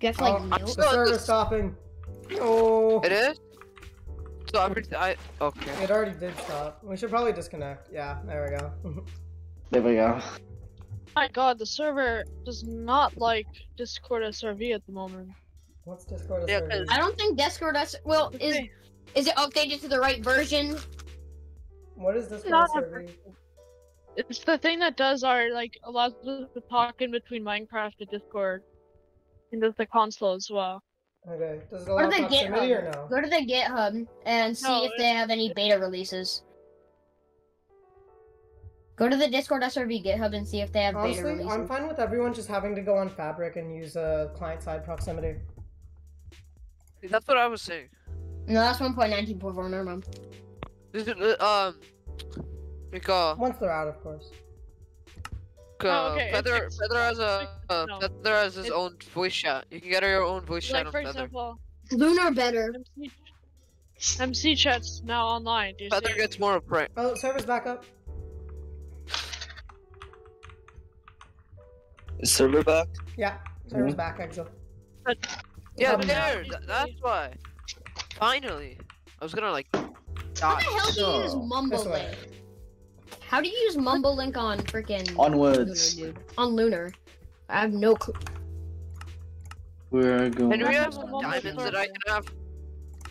Guess like Oh, milk? the still at server's this- stopping. Oh, It is. So everything. I okay. it already did stop. We should probably disconnect. Yeah, there we go. There we go. My god, the server does not like Discord SRV at the moment. What's Discord? Yeah, server? 'cause- I don't think Discord us. Well, is is it updated to the right version? What is Discord Not server? It's the thing that does our like allows us to talk in between Minecraft and Discord. And does the console as well. Okay. Does it Go to the proximity or GitHub. no? Go to the GitHub and see No, if they have any beta releases. Go to the Discord SRV GitHub and see if they have beta Honestly, releases. I'm fine with everyone just having to go on Fabric and use uh, client-side proximity. That's what I was saying. No, that's 1.19.4. Never mind. This is, uh, um. Like uh, Once they're out, of course. Oh, okay, Feather it's- Feather has a uh, no. Feather has his It's- own voice chat. You can get your own voice chat Like on for Feather. example, Lunar better. MC, MC chat's now online. Do you Feather see? gets more of prank. Oh, server's back up. Is server back? Yeah, server's back, Exo. Yeah, Um, there. th- that's why. Finally, I was gonna like How the hell do you use Mumble This way. Link? How do you use Mumble Link on freaking Lunar, Onwards. dude? On Lunar. I have no clue. We're going. And we have some diamonds that I can have.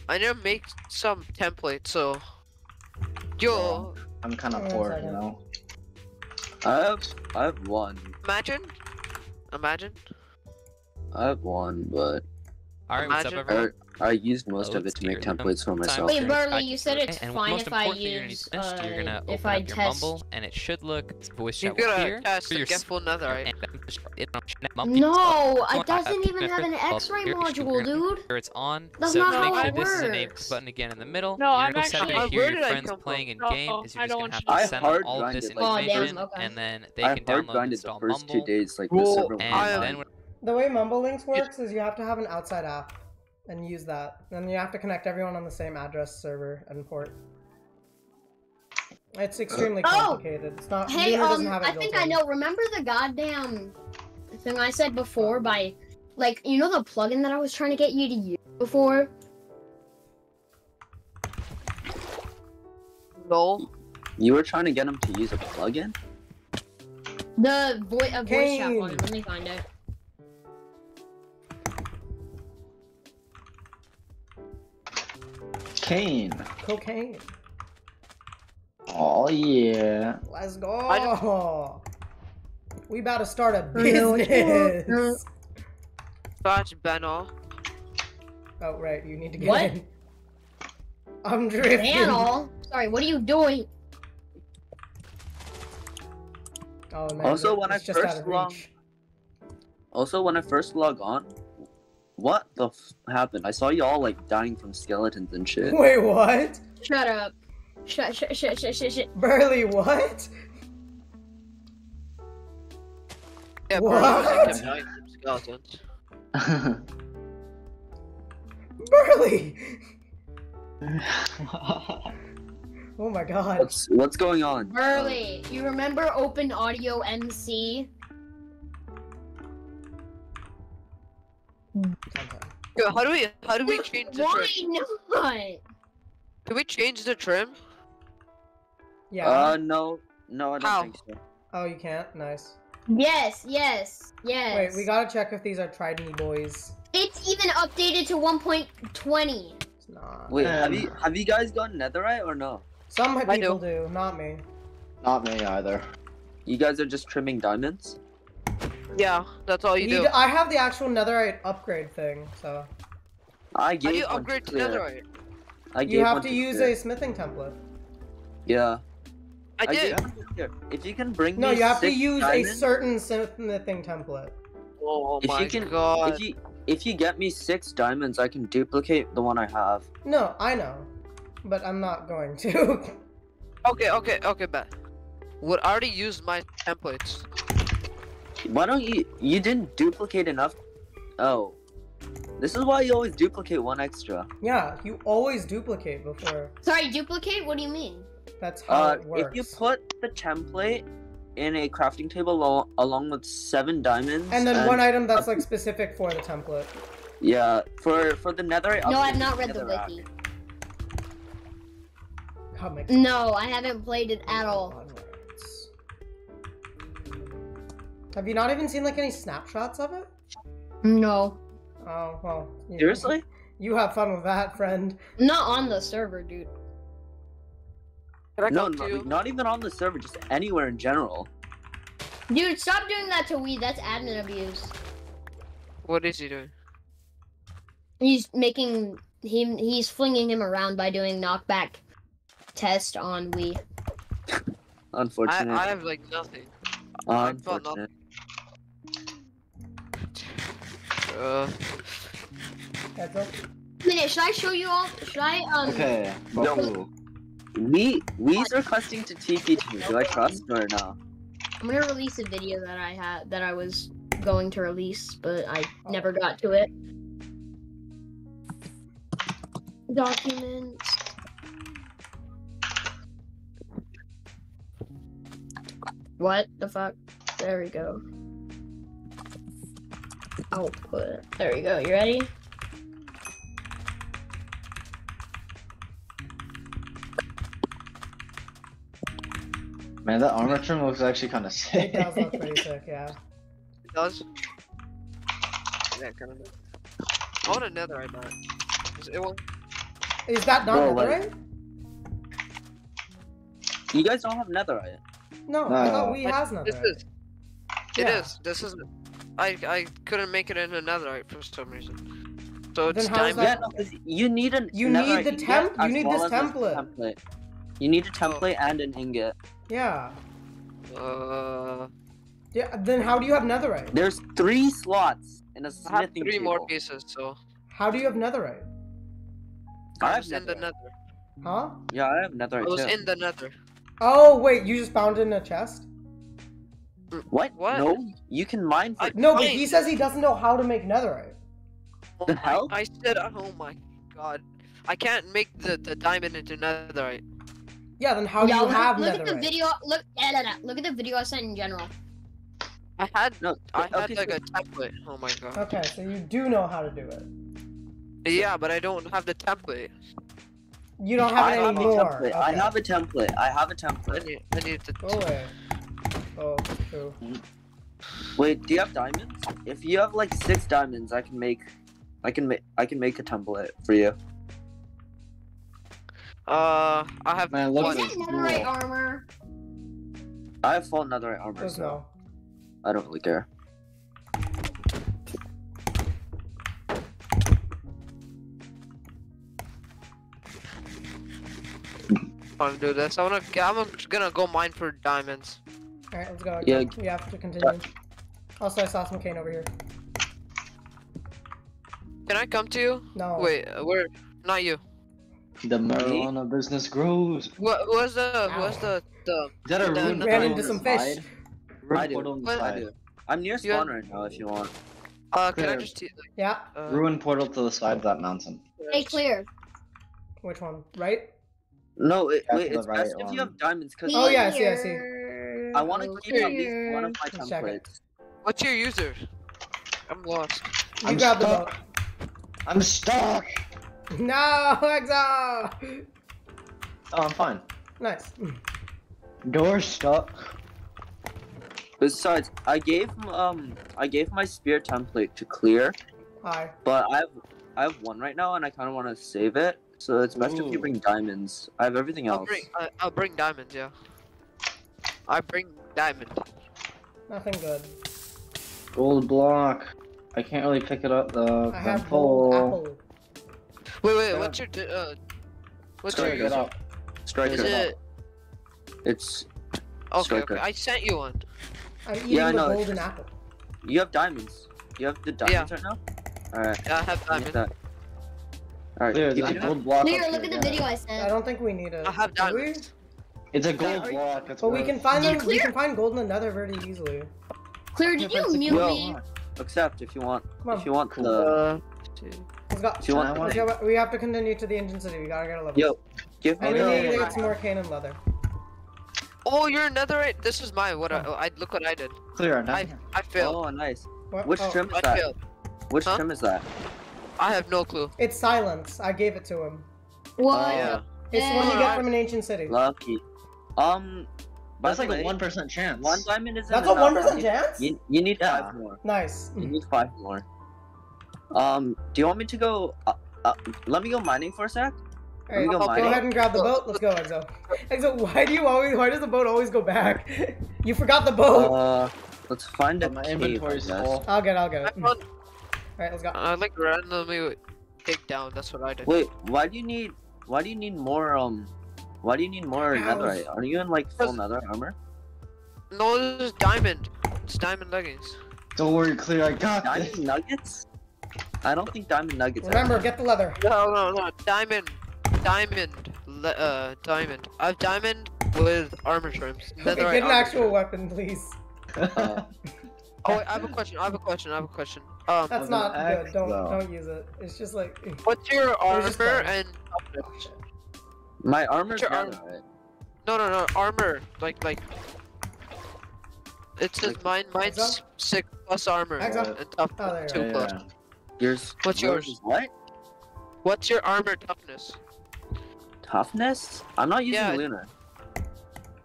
I need to make some templates. So, yo, I'm kind of on poor, you know. I have I have one. imagine, imagine. I have one, but Alright, what's up Imagine- everyone? I, I used most Oh, of it to make templates for myself. Wait, Time Burley, you said it's and fine if I important thing you're gonna use, need you're gonna uh, open if I up your test- Mumble, and it should look voice You chat will gotta appear test for to your get full netherite. just it on No, it doesn't even have an X-ray module, dude. It's on. That's so not make how sure it this is enabled works. button again in the middle. No, you're I'm gonna actually- it to Uh, hear where your did I friends come from? playing in game. Is I you're just don't gonna have to send them all of hard this grinded, like, Oh, damn, information, and then they I can hard download and the install first two days, like Well, the server And I- then The way Mumble Links works is you have to have an outside app and use that. Then you have to connect everyone on the same address server and port. It's extremely Oh! complicated. It's not. Hey, Lunar doesn't um, have it I think built I know. Remember the goddamn thing I said before by, like, you know the plugin that I was trying to get you to use before? No, You were trying to get him to use a plugin? The vo- a voice chat Kane. one. Let me find it. Kane. Cocaine. Oh yeah. Let's I go. We about to start a know what you business. Scotch Benall. Oh right, you need to get What? in. I'm drifting. Daniel, sorry, what are you doing? Oh man. Also, it- when I just first log- Also, when I first log on, what the f happened? I saw y'all like dying from skeletons and shit. Wait, what? Shut up. Shut, shut, shut, shut, shut, shut. Burley, what? Yeah, What? bro, I kept dying from skeletons. Burley! <laughs> Oh my god. what's what's going on? Burley, you remember Open Audio MC? Yo, how do we how do we change this? Why right? not? Can we change the trim? Yeah. Uh, no, no, I don't How? think so. oh, you can't. Nice. Yes, yes, yes. Wait, we gotta check if these are Trident boys. It's even updated to 1.20. It's not. Wait, have Um, you have you guys gotten netherite or no? Some I people do. not me. Not me either. You guys are just trimming diamonds. Yeah, that's all you Need- do. I have the actual Netherite upgrade thing, so I How do you upgrade to Clear. netherite? I gave you have one to use Clear. a smithing template. Yeah. I gave did. one. If you can bring No, me you have to six use a certain smithing template. Oh If my you can- god. If you if you get me six diamonds, I can duplicate the one I have. No, I know, but I'm not going to. <laughs> Okay, okay, okay, bet. Would I already use my templates? Why don't you? You didn't duplicate enough. Oh, this is why you always duplicate one extra. yeah, you always duplicate before. Sorry, duplicate? What do you mean? That's how Uh, it works. if you put the template in a crafting table lo- along with seven diamonds, and then one item that's like specific for the template. yeah, for for the netherite. No, I'll I've not read the wiki. God, No, I haven't played it at all. Have you not even seen like any snapshots of it? No. Oh well. you- Seriously? You have fun with that, friend. Not on the server, dude. Can No, not, you? not even on the server, just anywhere in general. Dude, stop doing that to Weed. That's admin abuse. What is he doing? He's making him. He's flinging him around by doing knockback test on Wii. <laughs> I, I have like nothing. I thought not- Unfortunate. Uh, Heads up. minute, should I show you all? Should I um? Okay. No. We we's requesting to TP2. Do I trust or no? I'm gonna release a video that I had that I was going to release, but I never got to it. Documents. What the fuck? There we go. Output. There we go. You ready? Man, that armor trim looks actually kind of It sick. does look <laughs> pretty sick, yeah. it does. Yeah, kind of. I want a netherite map. Is it one? Is that not Bro, like- netherite? You guys don't have netherite. No, I No. we But has This netherite. is. It Yeah. is. This is. I I couldn't make it in a netherite for some reason. So it's Then how is diamond. Yeah, no, 'cause you need an. You need the ingot temp- you need this template. template. You need a template and an ingot. Yeah. Uh, Yeah. Then how do you have netherite? There's three slots in a I have three table. more pieces, so How do you have netherite? I I have was in the nether. Huh? Yeah, I have I netherite was too. in the nether. Oh wait, you just found it in a chest? What? What? No, you can mine for. I- No, but he says he doesn't know how to make netherite. Oh The hell? I said, oh my god. I can't make the, the diamond into netherite. Yeah, then how do you look, have look at the video. Look, da, da, da, look at the video I sent in general. I had No, I had okay, like a template. Oh my god. Okay, so you do know how to do it. Yeah, but I don't have the template. You don't have I it have a anymore. template. I have a template. I have a template. need I need to. Go away. Oh, true. Wait, do you have diamonds? If you have like six diamonds, I can make, I can make, I can make a template for you. Uh, I have Man, look at this netherite armor? I have full netherite armor, There's so no. I don't really care. I want to do this. I want to. I'm gonna go mine for diamonds. Alright, let's go. Yeah. We have to continue. Also, I saw some cane over here. Can I come to you? No. Wait, uh, where? Not you. The marijuana business grows. What was the? What's the the? that a No, ruined Ran portal into some the fish. side? Ruined I do. portal on the What? I side. do. I'm near spawn have- right now. If you want. Uh, can I just? Yeah. uh, Ruined portal to the side of that mountain. Hey, clear. Which one? Right? No, it, wait. to the It's best right if you have diamonds, cause Oh, yeah, I see, I see. Here. I want to keep at least one of my Let's check it. templates. What's your user? I'm lost. You I'm grab the stuck. boat. I'm stuck. No, <laughs> Exo! Oh, I'm fine. Nice. Door stuck. Besides, I gave um, I gave my spear template to clear, Hi. but I have, I have one right now, and I kind of want to save it. So it's best if you bring diamonds. I have everything I'll else. bring. Uh, I'll bring diamonds. Yeah. I bring diamond. Nothing good. Gold block. I can't really pick it up though. I 'cause have gold full. apple. Wait, wait. Yeah. What's your uh? What's Sorry, your get user? up. Striker. Is it? It's Okay, Striker. okay. I sent you one. I'm eating Yeah, I the know, golden apple. you have diamonds. You have the diamonds right now. All right. Yeah, I have diamonds. All right. Clear, give there's me a that. gold block. Clear, look here, at the yeah. video I sent. I don't think we need it. I have Do we? diamonds. It's a gold Are block. It's But we can find Did them. We can find gold in another very easily. Clear, did you That's a mute gold me? block. Accept if you want. Come on. If you want Cool. the. Uh, Let's go. If you want I Let's want- go. We have to continue to the ancient city. We gotta get a level. Yo, give me And we need to get some more cane and leather. oh, you're netherite. This is mine. What? I, Oh. I look what I did. Clear. I I failed. Oh, nice. What? Which oh, trim is I that? failed. Which Huh? trim is that? I have no clue. It's silence. I gave it to him. What? Oh, yeah. It's the one you get from an ancient city. Lucky. Um. By That's the like a one percent chance. One diamond isn't That's a one percent chance. You, you need Yeah. five more. Nice. You need five more. Um, do you want me to go? Uh, uh, let me go mining for a sec. All right, go go ahead and grab the boat. Let's go, Exo. Exo, why do you always? Why does the boat always go back? <laughs> you forgot the boat. Uh, let's find a But my cave. inventory's I guess. full. I'll get. it, I'll get I it. All found. right, let's go. I like randomly take down. That's what I did. Wait, why do you need? Why do you need more? Um, why do you need more House. netherite? Are you in like full nether armor? No, this is diamond. It's diamond leggings. Don't worry, Clear. I got Diamond this. nuggets? I don't think diamond nuggets. Remember, enough. get the leather. No, no, no. Diamond. Diamond. Le- uh, diamond. I have diamond with armor trims. <laughs> Okay, Netherite get an armor actual trim. weapon, please. Uh, <laughs> Oh, wait, I have a question. I have a question. I have a question. Um, That's not good. Don't though. don't use it. It's just like. <laughs> what's your armor and toughness? My armor's your armor? netherite. No, no, no. Armor. Like, like. It says mine. Mine's Exo? six plus armor Exo? and toughness Oh, two Yeah, plus. yeah. Yours. What's yours yours? what? What's your armor toughness? Toughness? I'm not using Yeah. lunar.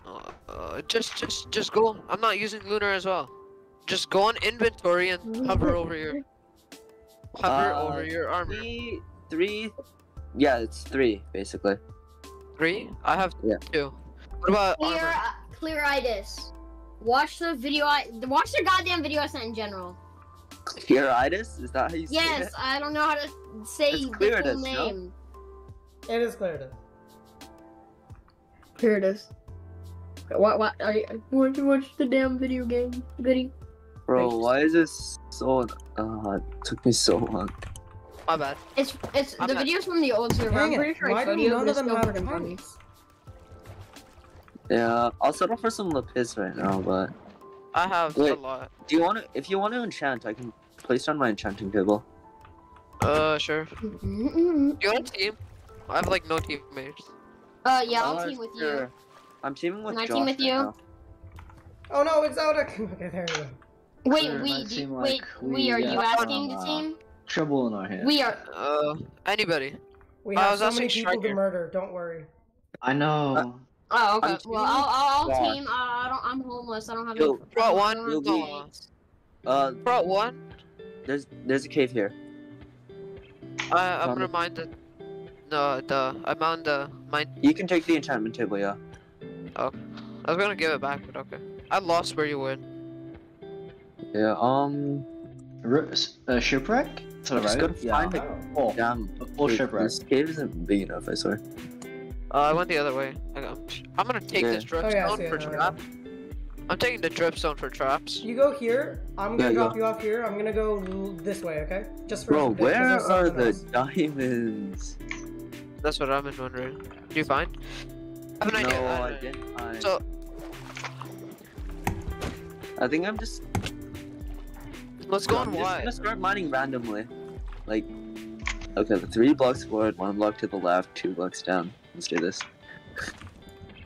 Uh, uh, just, just, just go. I'm not using lunar as well. Just go on inventory and hover over your, hover <laughs> Uh, over your armor. Three, three. Yeah, it's three basically. Three? I have Yeah. two. What about Clear, uh, Clearidas. Watch the video. I watch the goddamn video I sent in general. Clearidas? Is that how you say Yes, it? I don't know how to say It's the Clearidas, full no? name. It is clear to. Clearidas. What? What? Are you, want to watch the damn video game video? Bro, why is this so? Uh, it took me so long. My bad. It's it's I'm the not- videos from the old server. I'm pretty it! sure I Why showed do you, none but of it's them have freaking funny. tanks? Yeah, I'll settle for some lapis right now, but I have Wait. a lot. do you want to? If you want to enchant, I can place down my enchanting table. Uh, sure. Mm-mm. You want a team? I have like no teammates. Uh, yeah, I'll Uh, team with you. I'm teaming with Can I Josh team with right you? now. Oh no, exotic. <laughs> Okay, there you go. Wait, Sure, we, might do, seem wait, like we, we, are you uh, asking to team? Trouble in our hands. We are. Uh, anybody. We I have was so many asking people to Striker. murder. Don't worry. I know. Oh, okay. I'm Well, I'll, I'll, I'll team. Uh, I don't. I'm homeless. I don't have. Yo, any- brought I don't one, have you'll be- teammates. Uh, Brought one. there's there's a cave here. I, I'm Found gonna it. mind the. No, the I'm on the mine. You can take the enchantment table, yeah. Oh, I was gonna give it back, but okay. I lost where you went. Yeah. Um. R- uh, shipwreck? That's what I Just gotta Yeah. find a Oh. Full. damn. A full Wait, shipwreck. This cave isn't big enough. I swear. Uh, I went the other way. I got, I'm gonna take Yeah. this drip Oh, yeah, see for now, yeah. trap. I'm taking the drip stone for traps. You go here. I'm gonna Yeah, drop go. you off here. I'm gonna go this way. Okay? Just for Bro, a bit, 'cause where are the else. diamonds? That's what I've been wondering. Do you find? I have an no, idea. I I didn't. find- So I think I'm just. Let's go I'm just gonna start mining randomly. Like, okay, the three blocks forward, one block to the left, two blocks down. Let's do this.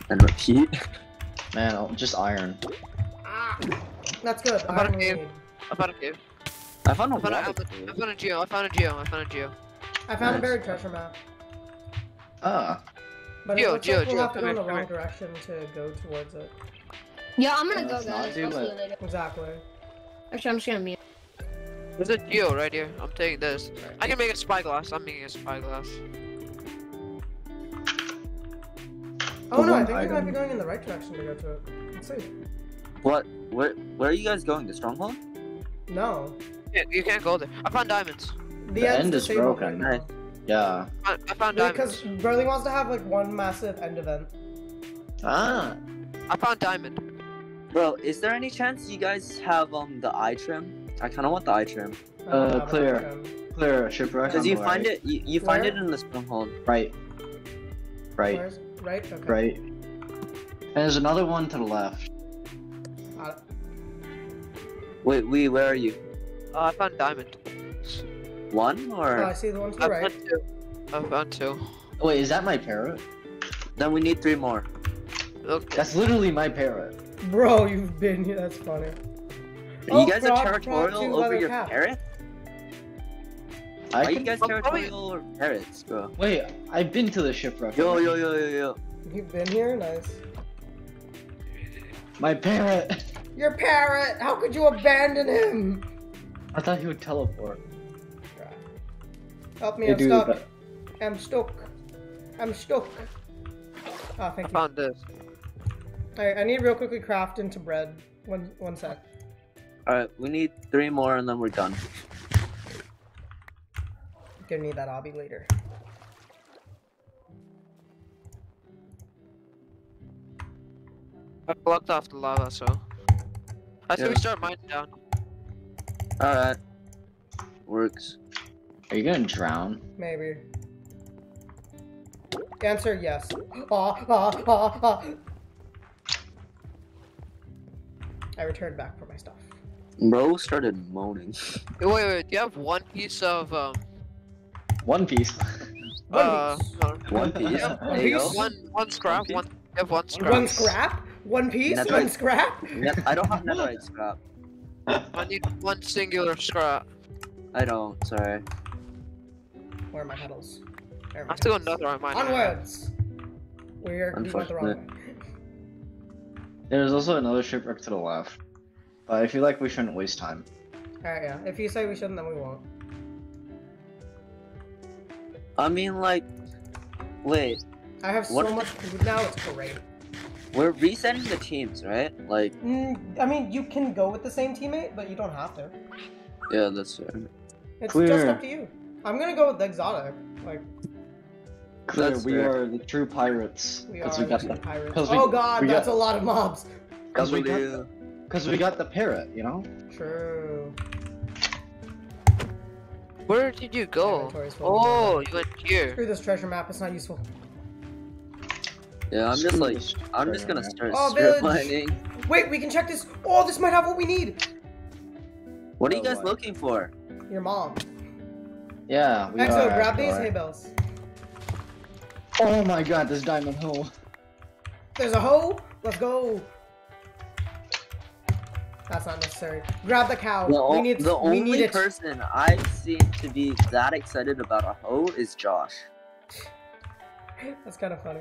And repeat. <laughs> Man, I'll- just iron. Ah, that's good. I'm about Iron to we cave. I found a cave. I found a I found a, I found cave. I found a geo. I found a geo. I found a geo. I found a buried treasure map. Ah. But Geo, it looks Geo, like we'll Geo, have to go in the wrong direction to go towards it. Yeah, I'm gonna Yeah, go, let's guys. I'll see you later. Exactly. Actually, I'm just gonna mute. There's a geo right here. I'm taking this. I can make a spyglass. I'm making a spyglass. Oh The no, I one think we might be going in the right direction to go to it. Let's see. What? Where? Where are you guys going? The stronghold? No. Yeah, you can't go there. I found diamonds. The, The end is disabled broken. Right. Yeah. I, I found Because diamonds. Because Burley wants to have like one massive end event. Ah. I found diamond. Bro, is there any chance you guys have um the eye trim? I kind of want the eye trim. I don't Uh, have it, clear. um, Clear shipwreck. Cause on you find right. it, you, you find it in the stronghold. Right. Right. where's- Right? Okay. Right. And there's another one to the left. Uh, Wait, we, where are you? Uh, I found diamond. One or? I see the one to I the right. found two. I found two. Wait, is that my parrot? Then we need three more. Okay. That's literally my parrot. Bro, you've been here. That's funny. Are Oh, you guys are territorial over your cap. parrot? I Are you guys I'm territorial over parrots, bro? Wait, I've been to the shipwreck. Yo, yo, yo, yo, yo. You've been here? Nice. My parrot! Your parrot! How could you abandon him? I thought he would teleport. Help me, Hey, I'm stuck. but- I'm stuck. I'm stuck. Oh, I thank you. found this. Alright, I need real quickly craft into bread. One, one sec. Alright, we need three more and then we're done. Gonna need that obby later. I blocked off the lava, so. I think we start mining down. Alright. Works. Are you gonna drown? Maybe. Answer yes. <gasps> Ah, ah, ah, ah. I returned back for my stuff. Bro started moaning. Wait, wait, wait. Do you have one piece of um? One piece. One uh, piece. no, One piece. One There you piece? one one scrap. piece? One. You have one scrap. One scrap? One piece? That's One scrap? Yeah, I don't have netherite <laughs> scrap. I need one singular scrap. I don't, sorry. Where are my petals? There are I my have to go petals. another mine. Onwards! We're we went the wrong way. There's also another shipwreck to the left. But I feel like we shouldn't waste time. Alright, yeah. If you say we shouldn't, then we won't. I mean, like, wait, I have so What- much food now, it's great. we're resetting the teams, right? Like, Mm, I mean, you can go with the same teammate, but you don't have to. yeah, that's fair. It's just up to you. I'm gonna go with the exotic. Like, Clear, That's we fair. are the true pirates. we Because are we got the the pirates. 'cause we- oh god, we that's got- a lot of mobs. Because we got W. Because we got the parrot, you know? True. Where did you go? Oh, you went here. Screw this treasure map, it's not useful. Yeah, I'm just like, I'm just gonna treasure start Oh, strip mining. Wait, we can check this. Oh, this might have what we need. What are you Oh, guys what? looking for? Your mom. Yeah, we Exo, are. grab these actually. hay bales. Oh my god, this diamond hole. There's a hoe. Let's go. That's not necessary. Grab the cow. The, we need. the we only it. person I've seen to be that excited about a hoe is Josh. <laughs> That's kind of funny.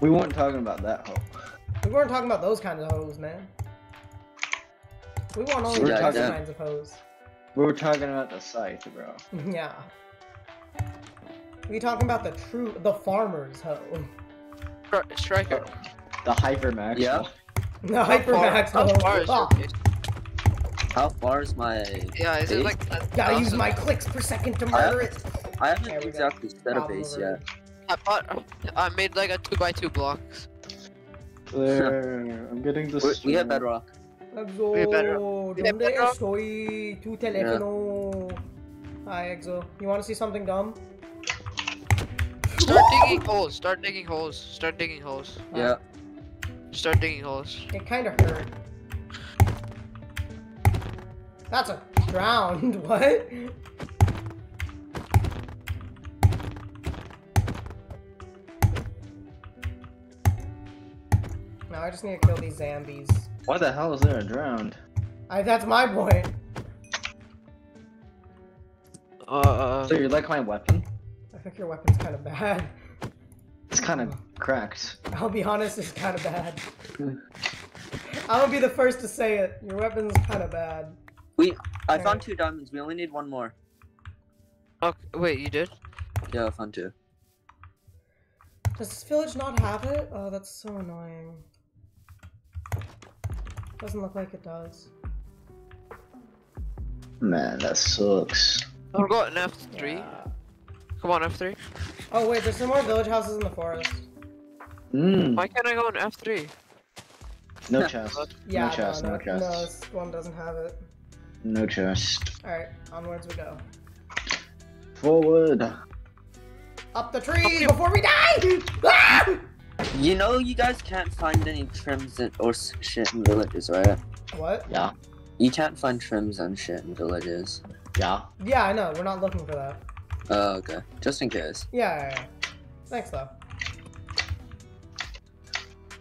We weren't talking about that hoe. We weren't talking about those kinds of hoes, man. We want only We're those talking- kinds of hoes. We were talking about the scythe, bro. <laughs> yeah. We talking about the true, the farmer's hoe. Stri- Striker. The hypermax. Yeah. The hypermax hoe. <laughs> How far is my? Yeah, is it like? gotta use my clicks per second to I murder have- it. I haven't There go. exactly set a base yet. I bought. I made like a two by two blocks. There, I'm getting this. We- We have bedrock. Let's go. We better- we Donde better- estoy? Tu teléfono. Hi, Exo. You want to see something dumb? Start digging holes. Start digging holes. Start digging holes. Yeah. Start digging holes. It kind of hurt. That's a drowned. <laughs> What? Now I just need to kill these zombies. Why the hell is there a drowned? I, that's my point. Uh. So you like my weapon? I think your weapon's kind of bad. It's kind of cracked. I'll be honest, it's kind of bad. <laughs> I'm gonna be the first to say it. Your weapon's kind of bad. I Alright. found two diamonds. We only need one more. Okay, wait, you did? Yeah, I found two. Does this village not have it? Oh, that's so annoying. Doesn't look like it does. Man, that sucks. I'll go an F3. Yeah. Come on, F3. Oh wait, there's some more village houses in the forest. Mm, Why can't I go on F3? no <laughs> chest. <laughs> Yeah, no chest, no, no no, chest. no, this one doesn't have it. No chest. Alright, onwards we go. Forward. Up the trees before we die! Ah! You know, you guys can't find any trims and, or shit in villages, right? What? Yeah, You can't find trims and shit in villages. yeah. Yeah, I know, we're not looking for that. Oh, okay. Just in case. Yeah, yeah, yeah. Thanks though.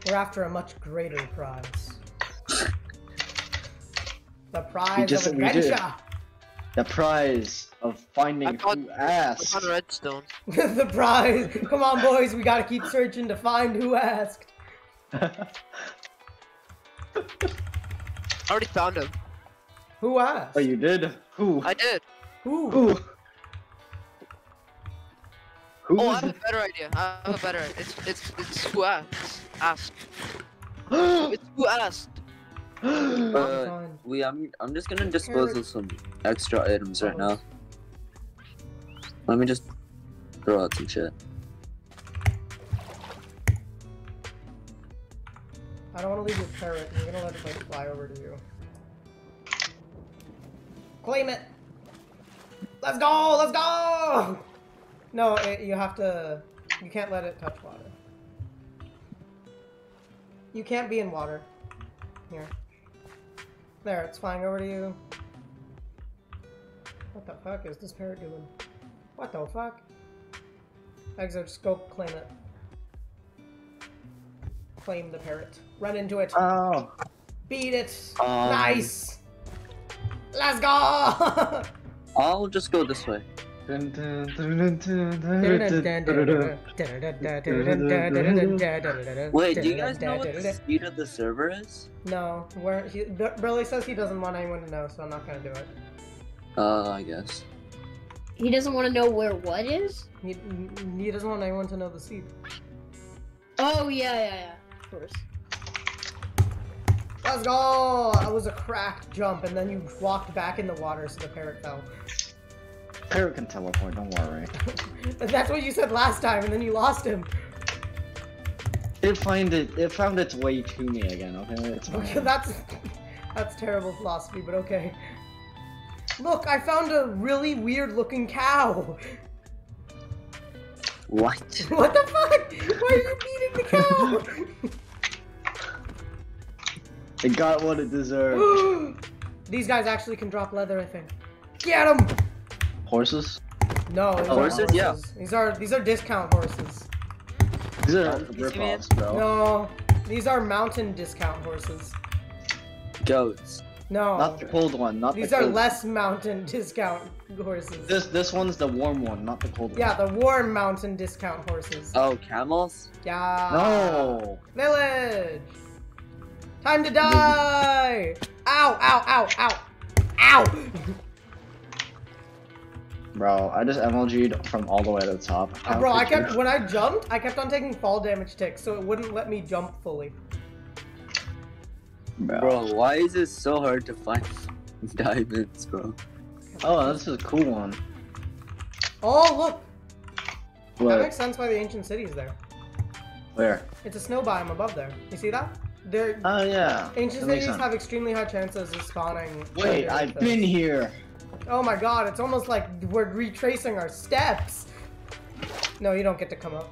We're after a much greater prize. The prize just- of we adventure! The prize of finding I found- who I asked. found redstone. <laughs> the prize! Come on, boys, we gotta keep searching to find who asked. I already found him. Who asked? oh, you did? Who? I did. Who? Who? Oh, who Oh, I was have a better idea. I have a better. It's it's it's who asked. Asked. <gasps> It's who asked. <gasps> Uh, we, I'm, I'm just gonna dispose of some extra items right now. Let me just throw out some shit. I don't want to leave your parrot. I'm gonna let it like fly over to you. Claim it. Let's go. Let's go. No, it, you have to. You can't let it touch water. You can't be in water. Here. There, it's flying over to you. What the fuck is this parrot doing? What the fuck? Exo, just go claim it. Claim the parrot. Run into it. Oh. Beat it. Um, nice. Let's go. <laughs> I'll just go this way. Wait, do you guys know what the speed of the server is? No, where he Burley says he doesn't want anyone to know, so I'm not gonna do it. Uh, I guess. He doesn't want to know where what is. He, he doesn't want anyone to know the seed. Oh yeah, yeah, yeah. Of course. Let's go! That was a cracked jump, and then you walked back in the water, so the parrot fell. Parrot can teleport, don't worry. <laughs> That's what you said last time, and then you lost him. It find it it found its way to me again, okay? It's Okay, that's that's terrible philosophy, but okay. Look, I found a really weird looking cow. What? <laughs> What the fuck? Why are you beating the cow? It got what it deserved. <gasps> These guys actually can drop leather, I think. Get them! Horses? No, these Horses? Are Yeah. These are these are discount horses. These are Donkeys, you mean? ripoffs, bro. No, these are mountain discount horses. Goats. No, Not the cold one, not these the are cold less mountain discount horses. This this one's the warm one, not the cold yeah, one. Yeah, the warm mountain discount horses. Oh, camels? Yeah. No! Village! Time to die! Ow, ow, ow, ow! Ow! <laughs> Bro, I just MLG'd from all the way to the top. How Bro, I could you- kept, when I jumped, I kept on taking fall damage ticks, so it wouldn't let me jump fully. Bro. Bro, why is it so hard to find <laughs> diamonds, bro? Oh, this is a cool one. Oh, look! That makes sense why the ancient city is there. Where? It's a snow biome above there. You see that? They're, Oh yeah. ancient cities have extremely high chances of spawning. Wait, I've been here. Oh my god, it's almost like we're retracing our steps. No, you don't get to come up.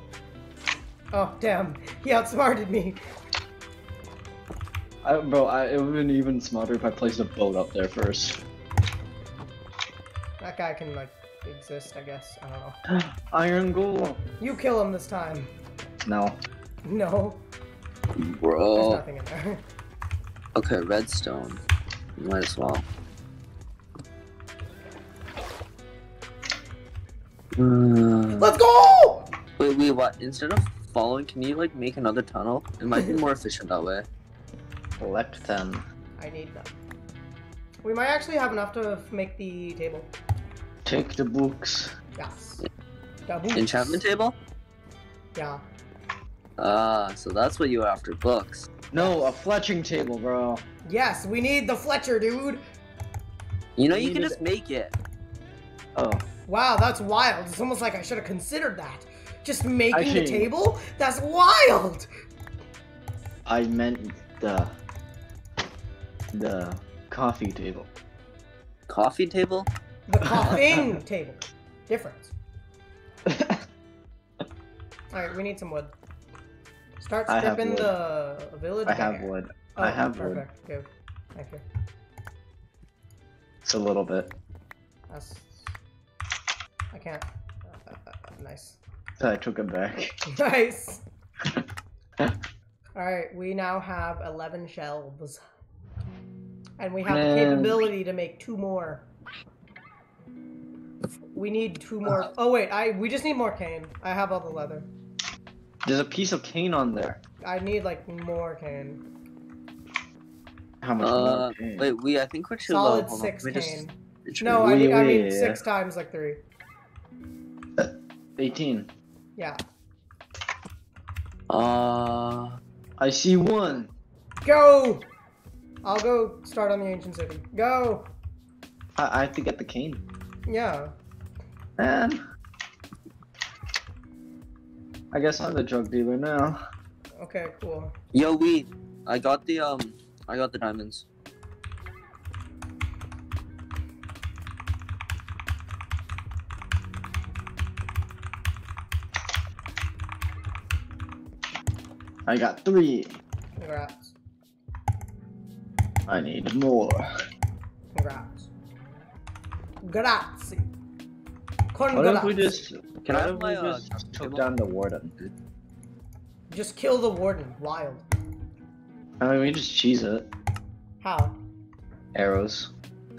Oh, damn. He outsmarted me. I, bro, I, it would have been even smarter if I placed a boat up there first. That guy can, like, exist, I guess. I don't know. <gasps> Iron Golem. You kill him this time. No. No, there's Bro. nothing in there. <laughs> Okay, redstone. Might as well. Uh, Let's go! wait, wait, what? Instead of following, can you like make another tunnel? It might be more efficient that way. Collect them. I need them. We might actually have enough to make the table. Take the books. Yes. The boots. Enchantment table? Yeah. Ah, so that's what you were after, books. No, a fletching table, bro. Yes, we need the Fletcher, dude. You know, you You can need just make it. Oh, Wow, that's wild. It's almost like I should have considered that. Just making the table? That's wild. I meant the the coffee table. Coffee table? The coughing <laughs> table. Difference. <laughs> Alright, we need some wood. Start stripping the village I have bare. wood. Oh, I have wood. perfect. Good. Thank you. It's a little bit. That's... I can't. Uh, nice. So I took it back. <laughs> Nice! <laughs> Alright, we now have 11 shelves. And we have the capability to make two more. We need two more. Oh wait, I we just need more cane. I have all the leather. There's a piece of cane on there. I need like more cane. How much Uh, more cane? wait, we, I think we're too low. Solid Hold on, six let just- cane. it's No, I, Wait, mean- I mean wait. six times like three. 18. Yeah. Uh, I see one. Go! I'll go start on the ancient city. Go! I, I have to get the cane. Yeah. Man. I guess I'm the drug dealer now. Okay, cool. yo, we, I got the, um, I got the diamonds. I got three. Congrats. I need more. Congrats. Grazie. What if we just Can I what my, we uh, just captain took down the warden? dude? Just kill the warden. Wild. I mean, we just cheese it. How? Arrows.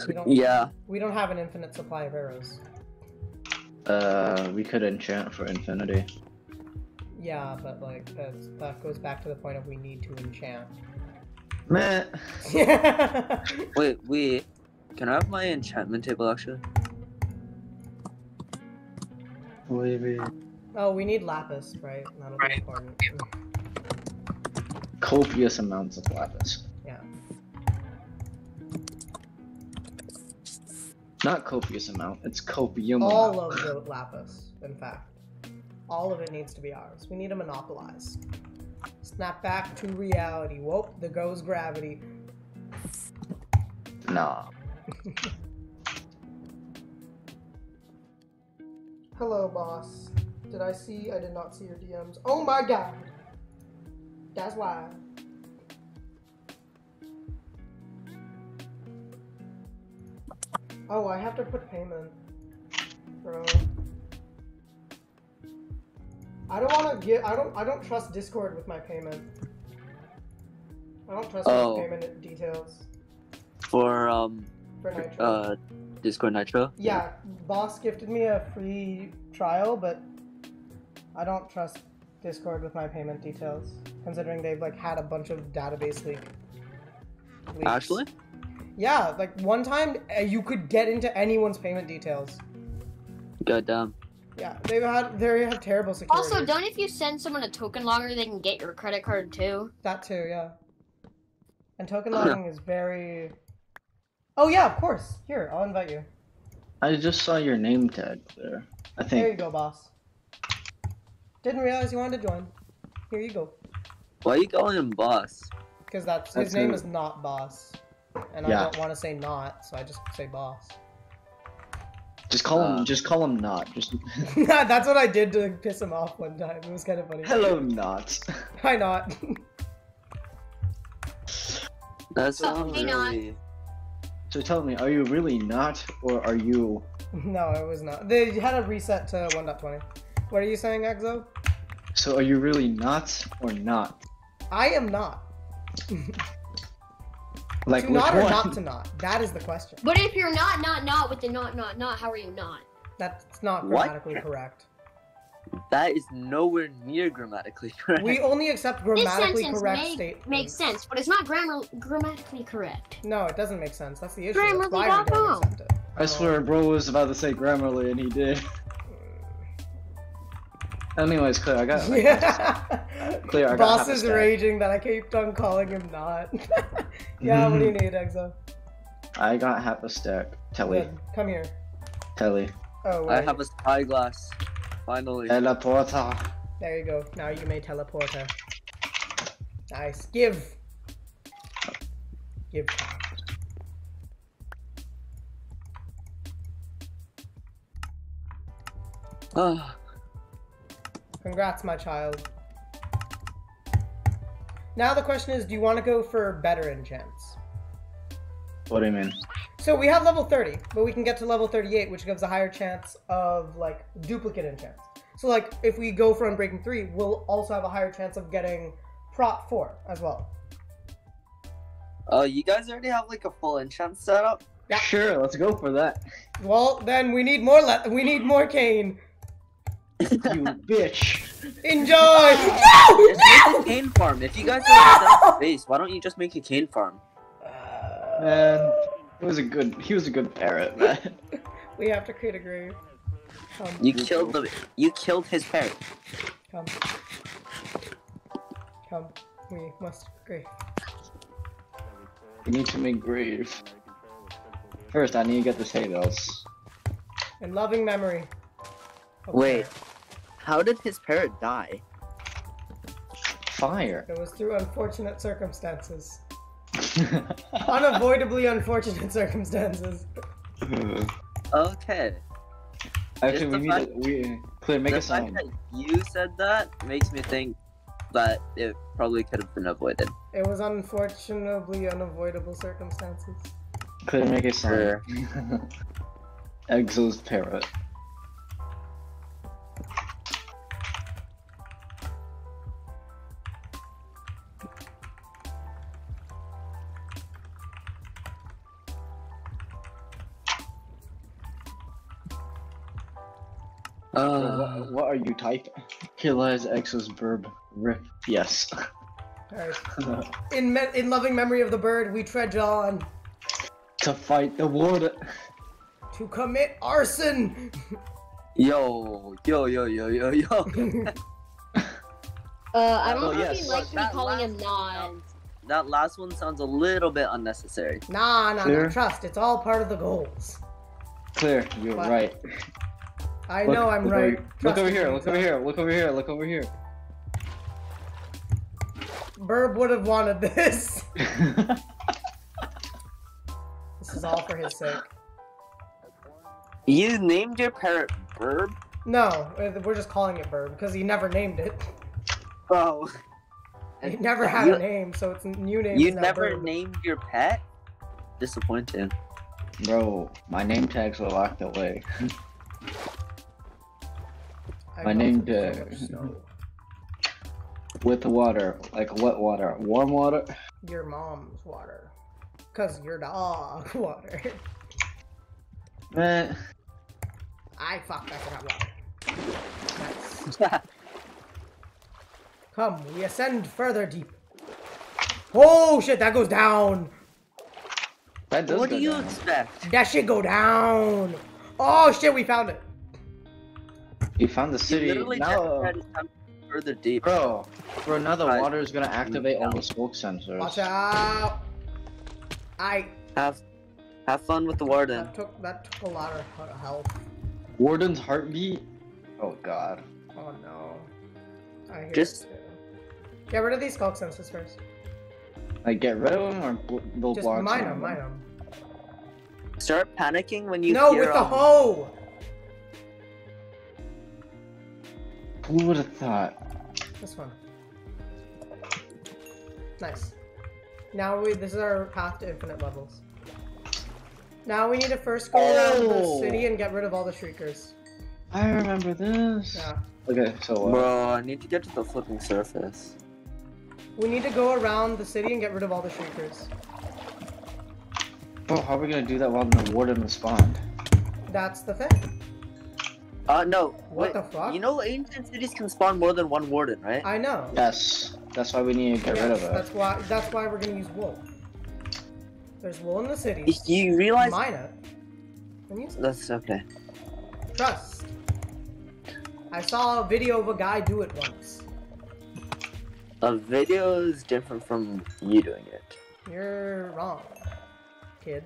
We don't, Yeah, we don't have an infinite supply of arrows. Uh, we could enchant for infinity. Yeah, but like that's, that goes back to the point of we need to enchant. Man. <laughs> wait, we, can I have my enchantment table actually? Maybe. oh, we need lapis, right? That'll be important. Copious amounts of lapis. Yeah. Not copious amount, it's copium All amount. of the lapis, in fact. All of it needs to be ours. We need to monopolize. Snap back to reality. Whoa, there goes gravity. Nah. <laughs> Hello, boss. Did I see? I did not see your DMs. Oh my god. That's why. Oh, I have to put payment. Bro. I don't want to get. I don't. I don't trust Discord with my payment. I don't trust Oh. my payment details For, um, for Nitro. uh, Discord Nitro? Yeah, boss gifted me a free trial, but I don't trust Discord with my payment details, considering they've like had a bunch of database leak. leaks. Actually? Yeah, like one time uh, you could get into anyone's payment details. Goddamn. Yeah, they've had they have terrible security. Also, don't if you send someone a token logger, they can get your credit card too. that too, yeah. And token logging is very. Oh yeah, of course. Here, I'll invite you. I just saw your name tag there. I think. There you go, boss. Didn't realize you wanted to join. Here you go. Why are you calling him boss? Because that's, his That's name is not boss. And I don't want to say not, so I just say boss. Just call him. Uh, Just call him not. Just. <laughs> <laughs> that's what I did to piss him off one time. It was kind of funny. Hello, not. Why not? That's Oh, not hey, not. really. So tell me, are you really not, or are you? <laughs> no, it was not. They had a reset to 1.20. What are you saying, Exo? So are you really not or not? I am not. Like to not or one? not <laughs> to not? That is the question. But if you're not, not, not with the not, not, not, how are you not? That's not What? grammatically correct. That is nowhere near grammatically <laughs> correct. We only accept grammatically sentence correct may, statements. makes sense, but it's not grammar grammatically correct. No, it doesn't make sense. That's the issue. That's why we Grammarly.com. don't accept it. I swear, bro was about to say Grammarly and he did. <laughs> Anyways, Clear, I got. Yeah. Clear, I got Boss half is raging that I kept on calling him not. <laughs> yeah, what do you need, Exo? I got half a stack. Telly, Good. Come here. Telly. Oh, I have a spyglass. Finally. Teleporter. There you go. Now you may teleport her. Nice. Give. Give. Ah, Congrats, my child. Now the question is, do you want to go for better enchants? What do you mean? So we have level 30, but we can get to level 38, which gives a higher chance of like duplicate enchants. So like if we go for Unbreaking 3, we'll also have a higher chance of getting Prot 4 as well. Oh, you guys already have like a full enchant setup? Yeah. Sure, let's go for that. Well, then we need more le- we need more cane. <laughs> You bitch. Enjoy! No! Just make a cane farm. If you guys have enough space, why don't you just make a cane farm? Uh, Man, he was a good. He was a good parrot, man. <laughs> we have to create a grave. Come, You killed the. You killed his parrot. come. Come. We must grave. We need to make grave. First, I need to get the hay bales. In loving memory. of Wait. Clear. How did his parrot die? Fire. It was through unfortunate circumstances. <laughs> Unavoidably unfortunate circumstances. Okay. Actually, Just we need fact- to. We Clear, make the a sign. fact that you said that makes me think that it probably could have been avoided. It was unfortunately unavoidable circumstances. Clear, make a sign. Sure. <laughs> Exo's parrot. Uh, what, what are you typing? Killa is Exo's verb. Rip. Yes. Alright. In me- in loving memory of the bird, we trudge on to fight the water. to commit arson. yo, yo, yo, yo, yo, yo. <laughs> Uh, I don't Oh, know if yes. he likes me That calling him last not. That last one sounds a little bit unnecessary. nah, nah, nah. Trust. It's all part of the goals. Clear. you're What? right. I Look- know I'm look right. Over, look over here. Look over here. Look over here. Look over here. Burb would have wanted this. <laughs> <laughs> This is all for his sake. You named your parrot Burb? No, we're just calling it Burb because he never named it. Oh. <laughs> He never had you, a name, so it's new name. You never Burb. named your pet? Disappointing. Bro, my name tags were locked away. I named melted name so tag. much snow. With the water. Like wet water. Warm water? Your mom's water. Cause your dog <laughs> water. Man. I fuck, I forgot water. Nice. <laughs> Come, we ascend further deep. Oh shit, that goes down. That does what go do you down. expect? That shit go down. Oh shit, we found it. You found the You city. literally Now, just said come further deep. bro, bro, now the Right. water is gonna activate all the sculk sensors. Watch out. I Have have fun with the warden. that took that took a lot of he- health. Warden's heartbeat? Oh god. Oh no. I hear Just- it too. Get rid of these sculk sensors first. Like, get rid of them or bl- build Just blocks mine them, mine them. Start panicking when you No, hear with the um, hoe. Who would have thought? This one. Nice. Now we this is our path to infinite levels. Now we need to first go around the Oh. city and get rid of all the shriekers. I remember this. Yeah. Okay, so uh, Bro, I need to get to the flipping surface. We need to go around the city and get rid of all the shriekers. bro, how are we gonna do that while the warden respond? That's the thing. Uh, no. What wait, the fuck? You know, ancient cities can spawn more than one warden, right? I know. Yes, that's why we need to get rid of Yes, it. That's why. That's why we're gonna use wool. There's wool in the cities. You realize Mine it. It. that's okay. Trust. I saw a video of a guy do it once. A video is different from you doing it. You're wrong, kid.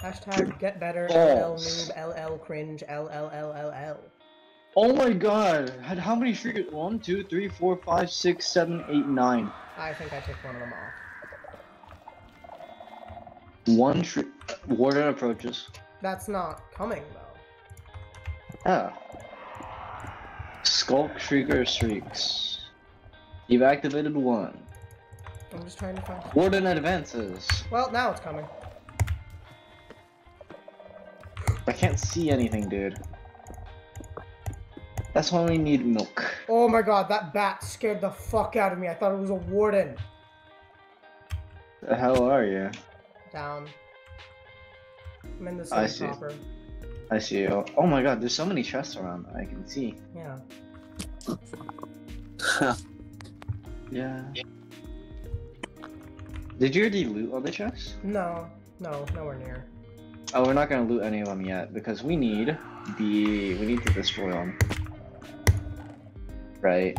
Hashtag get better. LL noob. LL cringe. LLLLL. Oh my god! Had how many triggers? One, two, three, four, five, six, seven, eight, nine. I think I took one of them off. One tri- warden approaches. That's not coming though. Ah. Sculk Shrieker Shrieks. You've activated one. I'm just trying to find. Warden advances. Well, now it's coming. I can't see anything, dude. That's why we need milk. Oh my god, that bat scared the fuck out of me. I thought it was a warden. The hell are you? Down. I'm in the I see. proper. I see you. Oh my god, there's so many chests around. I can see. Yeah. <laughs> Yeah. Did you already loot all the chests? No, no, nowhere near. Oh, we're not gonna loot any of them yet because we need the we need to destroy them. Right.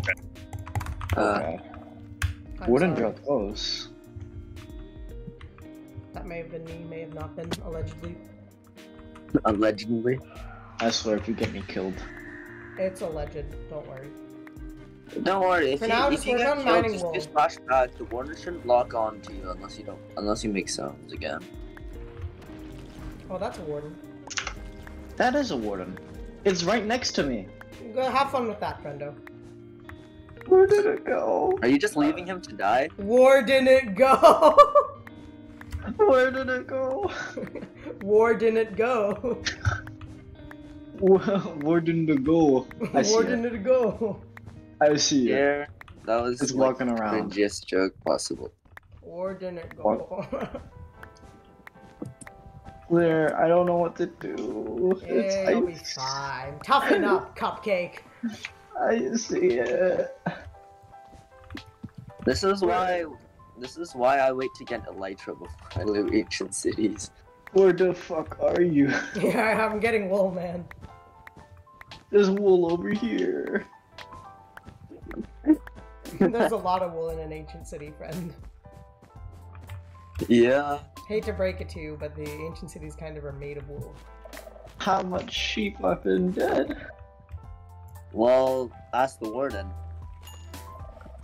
Uh, Okay. I'm Wouldn't sorry. drop those. That may have been me, may have not been, allegedly. allegedly. I swear, if you get me killed. It's alleged, don't worry. Don't worry. If For you, now, if just you work get on killed, mining just, wool. just flash back. The warden shouldn't lock on to you unless you don't, unless you make sounds again. Oh, that's a warden. That is a warden. It's right next to me. Go have fun with that, friendo. Where did it go? Are you just leaving him to die? Warden it go! Where did it go? <laughs> Warden it go! <laughs> Warden to go. <laughs> I see Warden it. it go! I see it. Yeah, that was just like, walking around. the around. cringiest joke possible. Warden it go. Where? I don't know what to do. It's, yeah, you'll I, be fine. Toughen up, <laughs> cupcake. I see it. This is why. This is why I wait to get Elytra before I loot ancient cities. Where the fuck are you? <laughs> Yeah, I'm getting wool, man. There's wool over here. <laughs> There's a lot of wool in an ancient city, friend. Yeah. Hate to break it to you, but the ancient cities kind of are made of wool. How much sheep have been dead? Well, ask the warden.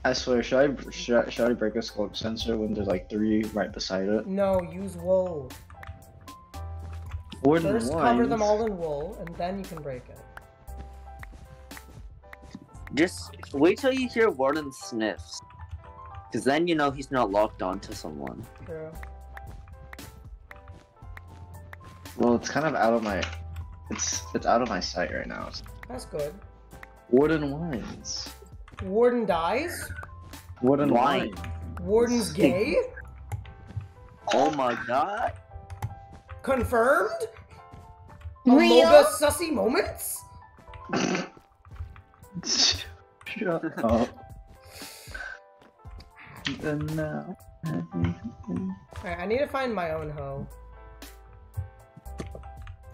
I swear, should I should I, should I break a sculk sensor when there's like three right beside it? No, use wool. Warden First cover them all in wool, and then you can break it. Just wait till you hear warden sniffs. Cause then you know he's not locked onto someone. True. Well, it's kind of out of my, it's it's out of my sight right now. That's good. Warden wines. Warden dies? Warden Wine. wine. Warden's gay? Oh my god. Confirmed? Real? Amoga sussy moments? Shut up. <laughs> And now. Alright, I need to find my own hoe.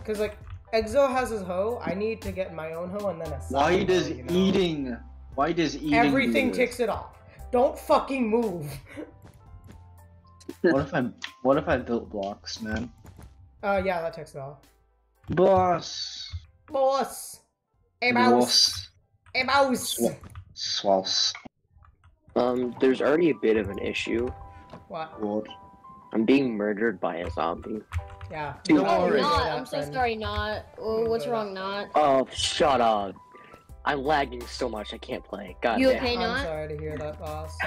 Cause like, Exo has his hoe, I need to get my own hoe and then a Why side does hoe, you know? eating? Why does eating? Everything this? ticks it off. Don't fucking move. What if I? What if I built blocks, man? Uh, yeah, that ticks it off. Boss. Boss! Hey, mouse! Boss. Hey, mouse! Swa- Swals. Um, there's already a bit of an issue. What? What? I'm being murdered by a zombie. Yeah. Dude, don't Oh, not. I'm so sorry, not. Oh, what's wrong, not? Oh, shut up. I'm lagging so much I can't play. God You damn. okay, I'm sorry to hear that, boss.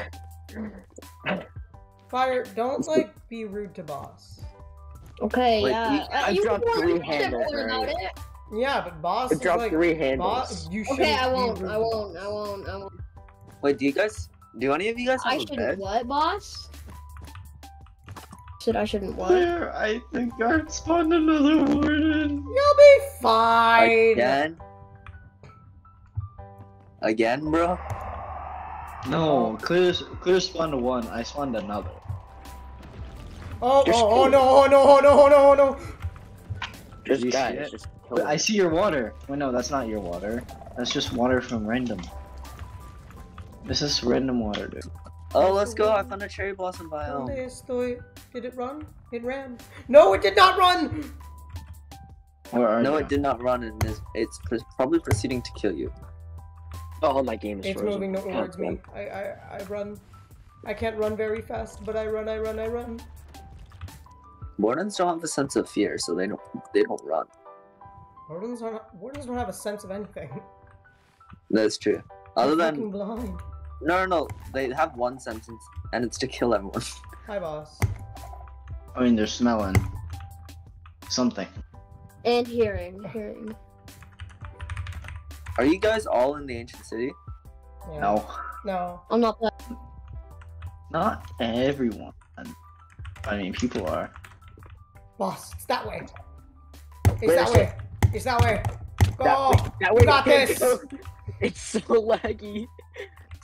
Fire, don't like be rude to boss. Okay, Wait, yeah. you- Uh, I you dropped three more handles about already. it. Yeah, but boss I is dropped like three handles. boss. You. Okay, I won't. I won't. I won't. I won't. Wait, do you guys? Do any of you guys have I a shouldn't bed? what, boss? Said I shouldn't what? There, I think I spawned another warden. You'll be fine. Again? Again, bro? No, clear clear spawned one. I spawned another. Oh, oh Just oh, oh no, oh no, oh no, oh no, oh no. Just You see guys, it? just kill But I see your water. Wait, no, that's not your water. That's just water from random. This is random water, dude. Oh, let's go. I found a cherry blossom biome. Estoy? Did it run? It ran. No, it did not run! Where are No, you? it did not run, and is- it's probably proceeding to kill you. Oh, my game is It's frozen. moving God towards damn. me. I, I, I run. I can't run very fast, but I run, I run, I run. Wardens don't have a sense of fear, so they don't they don't run. Wardens don't, wardens don't have a sense of anything. That's true. Other They're than fucking blind. No, no, no, they have one sentence, and it's to kill everyone. <laughs> Hi, boss. I mean, they're smelling something. And hearing, hearing. Are you guys all in the ancient city? Yeah. No, No. I'm not that. not everyone. I mean, people are. Boss, it's that way. It's Where that is way. It's that way. Go! That way, that we way, got this. <laughs> It's so laggy.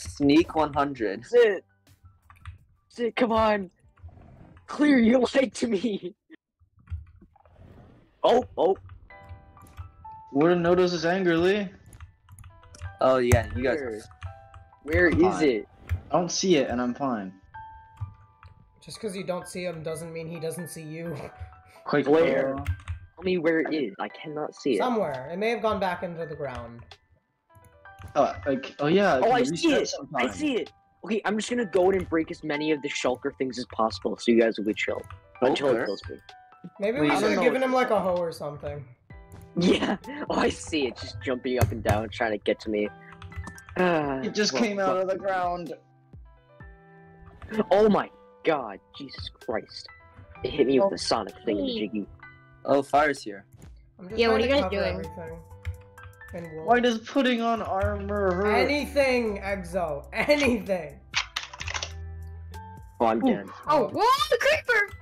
Sneak 100. Sit. Sit, come on. Clear, you <laughs> lied to me. Oh, oh. Warden notices angrily. Oh yeah, you guys. Where, where is Fine. it? I don't see it, and I'm fine. Just because you don't see him doesn't mean he doesn't see you. <laughs> Quake Where? Tell me where it is. I cannot see it. Somewhere. It may have gone back into the ground. Oh, like, oh yeah. Oh, I see reset it. I see it. Okay, I'm just gonna go in and break as many of the shulker things as possible, so you guys will be chill until it kills me. Maybe Wait, we I should don't have given him like a hoe or something. Yeah. <laughs> Oh, I see it, just jumping up and down, trying to get to me. <sighs> Ah, It just well, came out fuck. of the ground. Oh my god, Jesus Christ! It hit me with Oh. the Sonic thing in the jiggy. Oh, fire's here. Yeah, what are you guys doing? Everything. In wool. Why does putting on armor hurt? Anything, Exo. Anything. Oh, I'm dead. Oh, oh. whoa, creeper!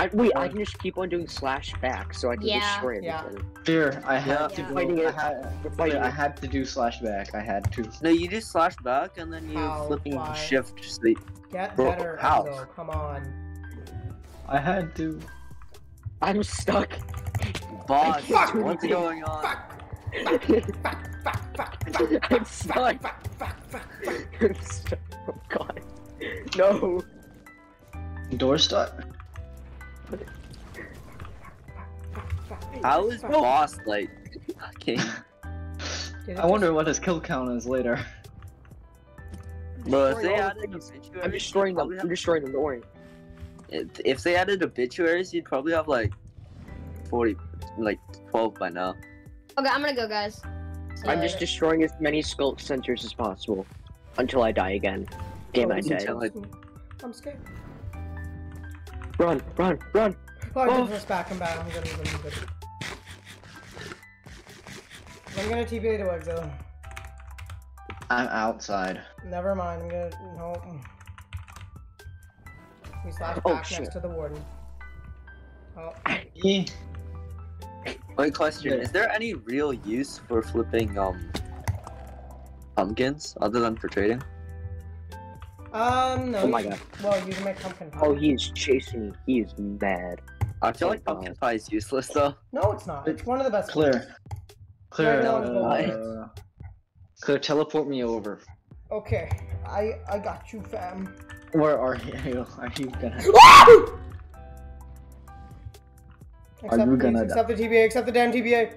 I, wait, I oh. can just keep on doing slash back, so I can Yeah. destroy Yeah. Here, I had Yeah. to Fighting go. I it. had, We're I had to do slash back. I had to. No, you do slash back and then you How? flipping Why? shift. So you- Get Bro, better, how? Exo. Come on. I had to. I'm stuck. Boss, Fuck! what's going on? Fuck. Fuck. Fuck. Fuck. Fuck. Fuck. I'm stuck. Fuck. Fuck. Fuck. Fuck. I'm stuck. Oh god. No. Door stuck. How is boss like fucking? I wonder what his kill count is later. Bro, if they Destroying all the added obituaries, I'm destroying you'd them. I'm destroying them. Don't worry. If if they added obituaries, you'd probably have like forty, like twelve by now. Okay, I'm gonna go, guys. See I'm you just later. destroying as many sculk sensors as possible until I die again. Damn, Oh, I is died. it Until I- just- I'm scared. Run, run, run. Oh, I Oh. did this back. I'm back. I'm good. I'm good. I'm good. I'm gonna TPA to Exo. I'm outside. Never mind. I'm gonna no. We slash Oh, back shit. next to the warden. Oh, <laughs> E. Wait, question: Yeah. Is there any real use for flipping um pumpkins other than for trading? um, no. Oh my god. Well, you can make pumpkin pie. Oh, he is chasing me. He is mad. I feel like pumpkin pie is useless though. No, it's not. It's one of the best. Clear. Clear. Right now, uh, Clear. Teleport me over. Okay, I I got you, fam. Where are you? <laughs> Are you gonna? <laughs> Accept, you please, gonna accept the TPA, accept the damn TPA.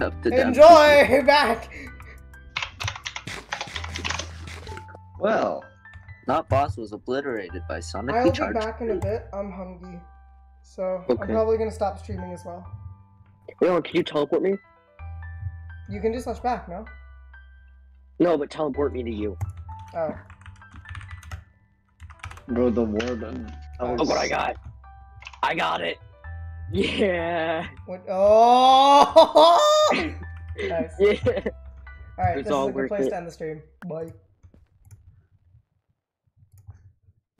Up to them. Enjoy <laughs> back. Well, Not boss was obliterated by Sonic I'll be back in a bit. I'm hungry, so I'm probably gonna stop streaming as well. Leon, can you teleport me? You can do slash back, no? No, but teleport me to you. Oh, bro, the warden. Oh, what I got. I got it. Yeah. what? Oh, <laughs> nice. <laughs> Yeah. All right, It's this all is a good place it. to end the stream. Bye.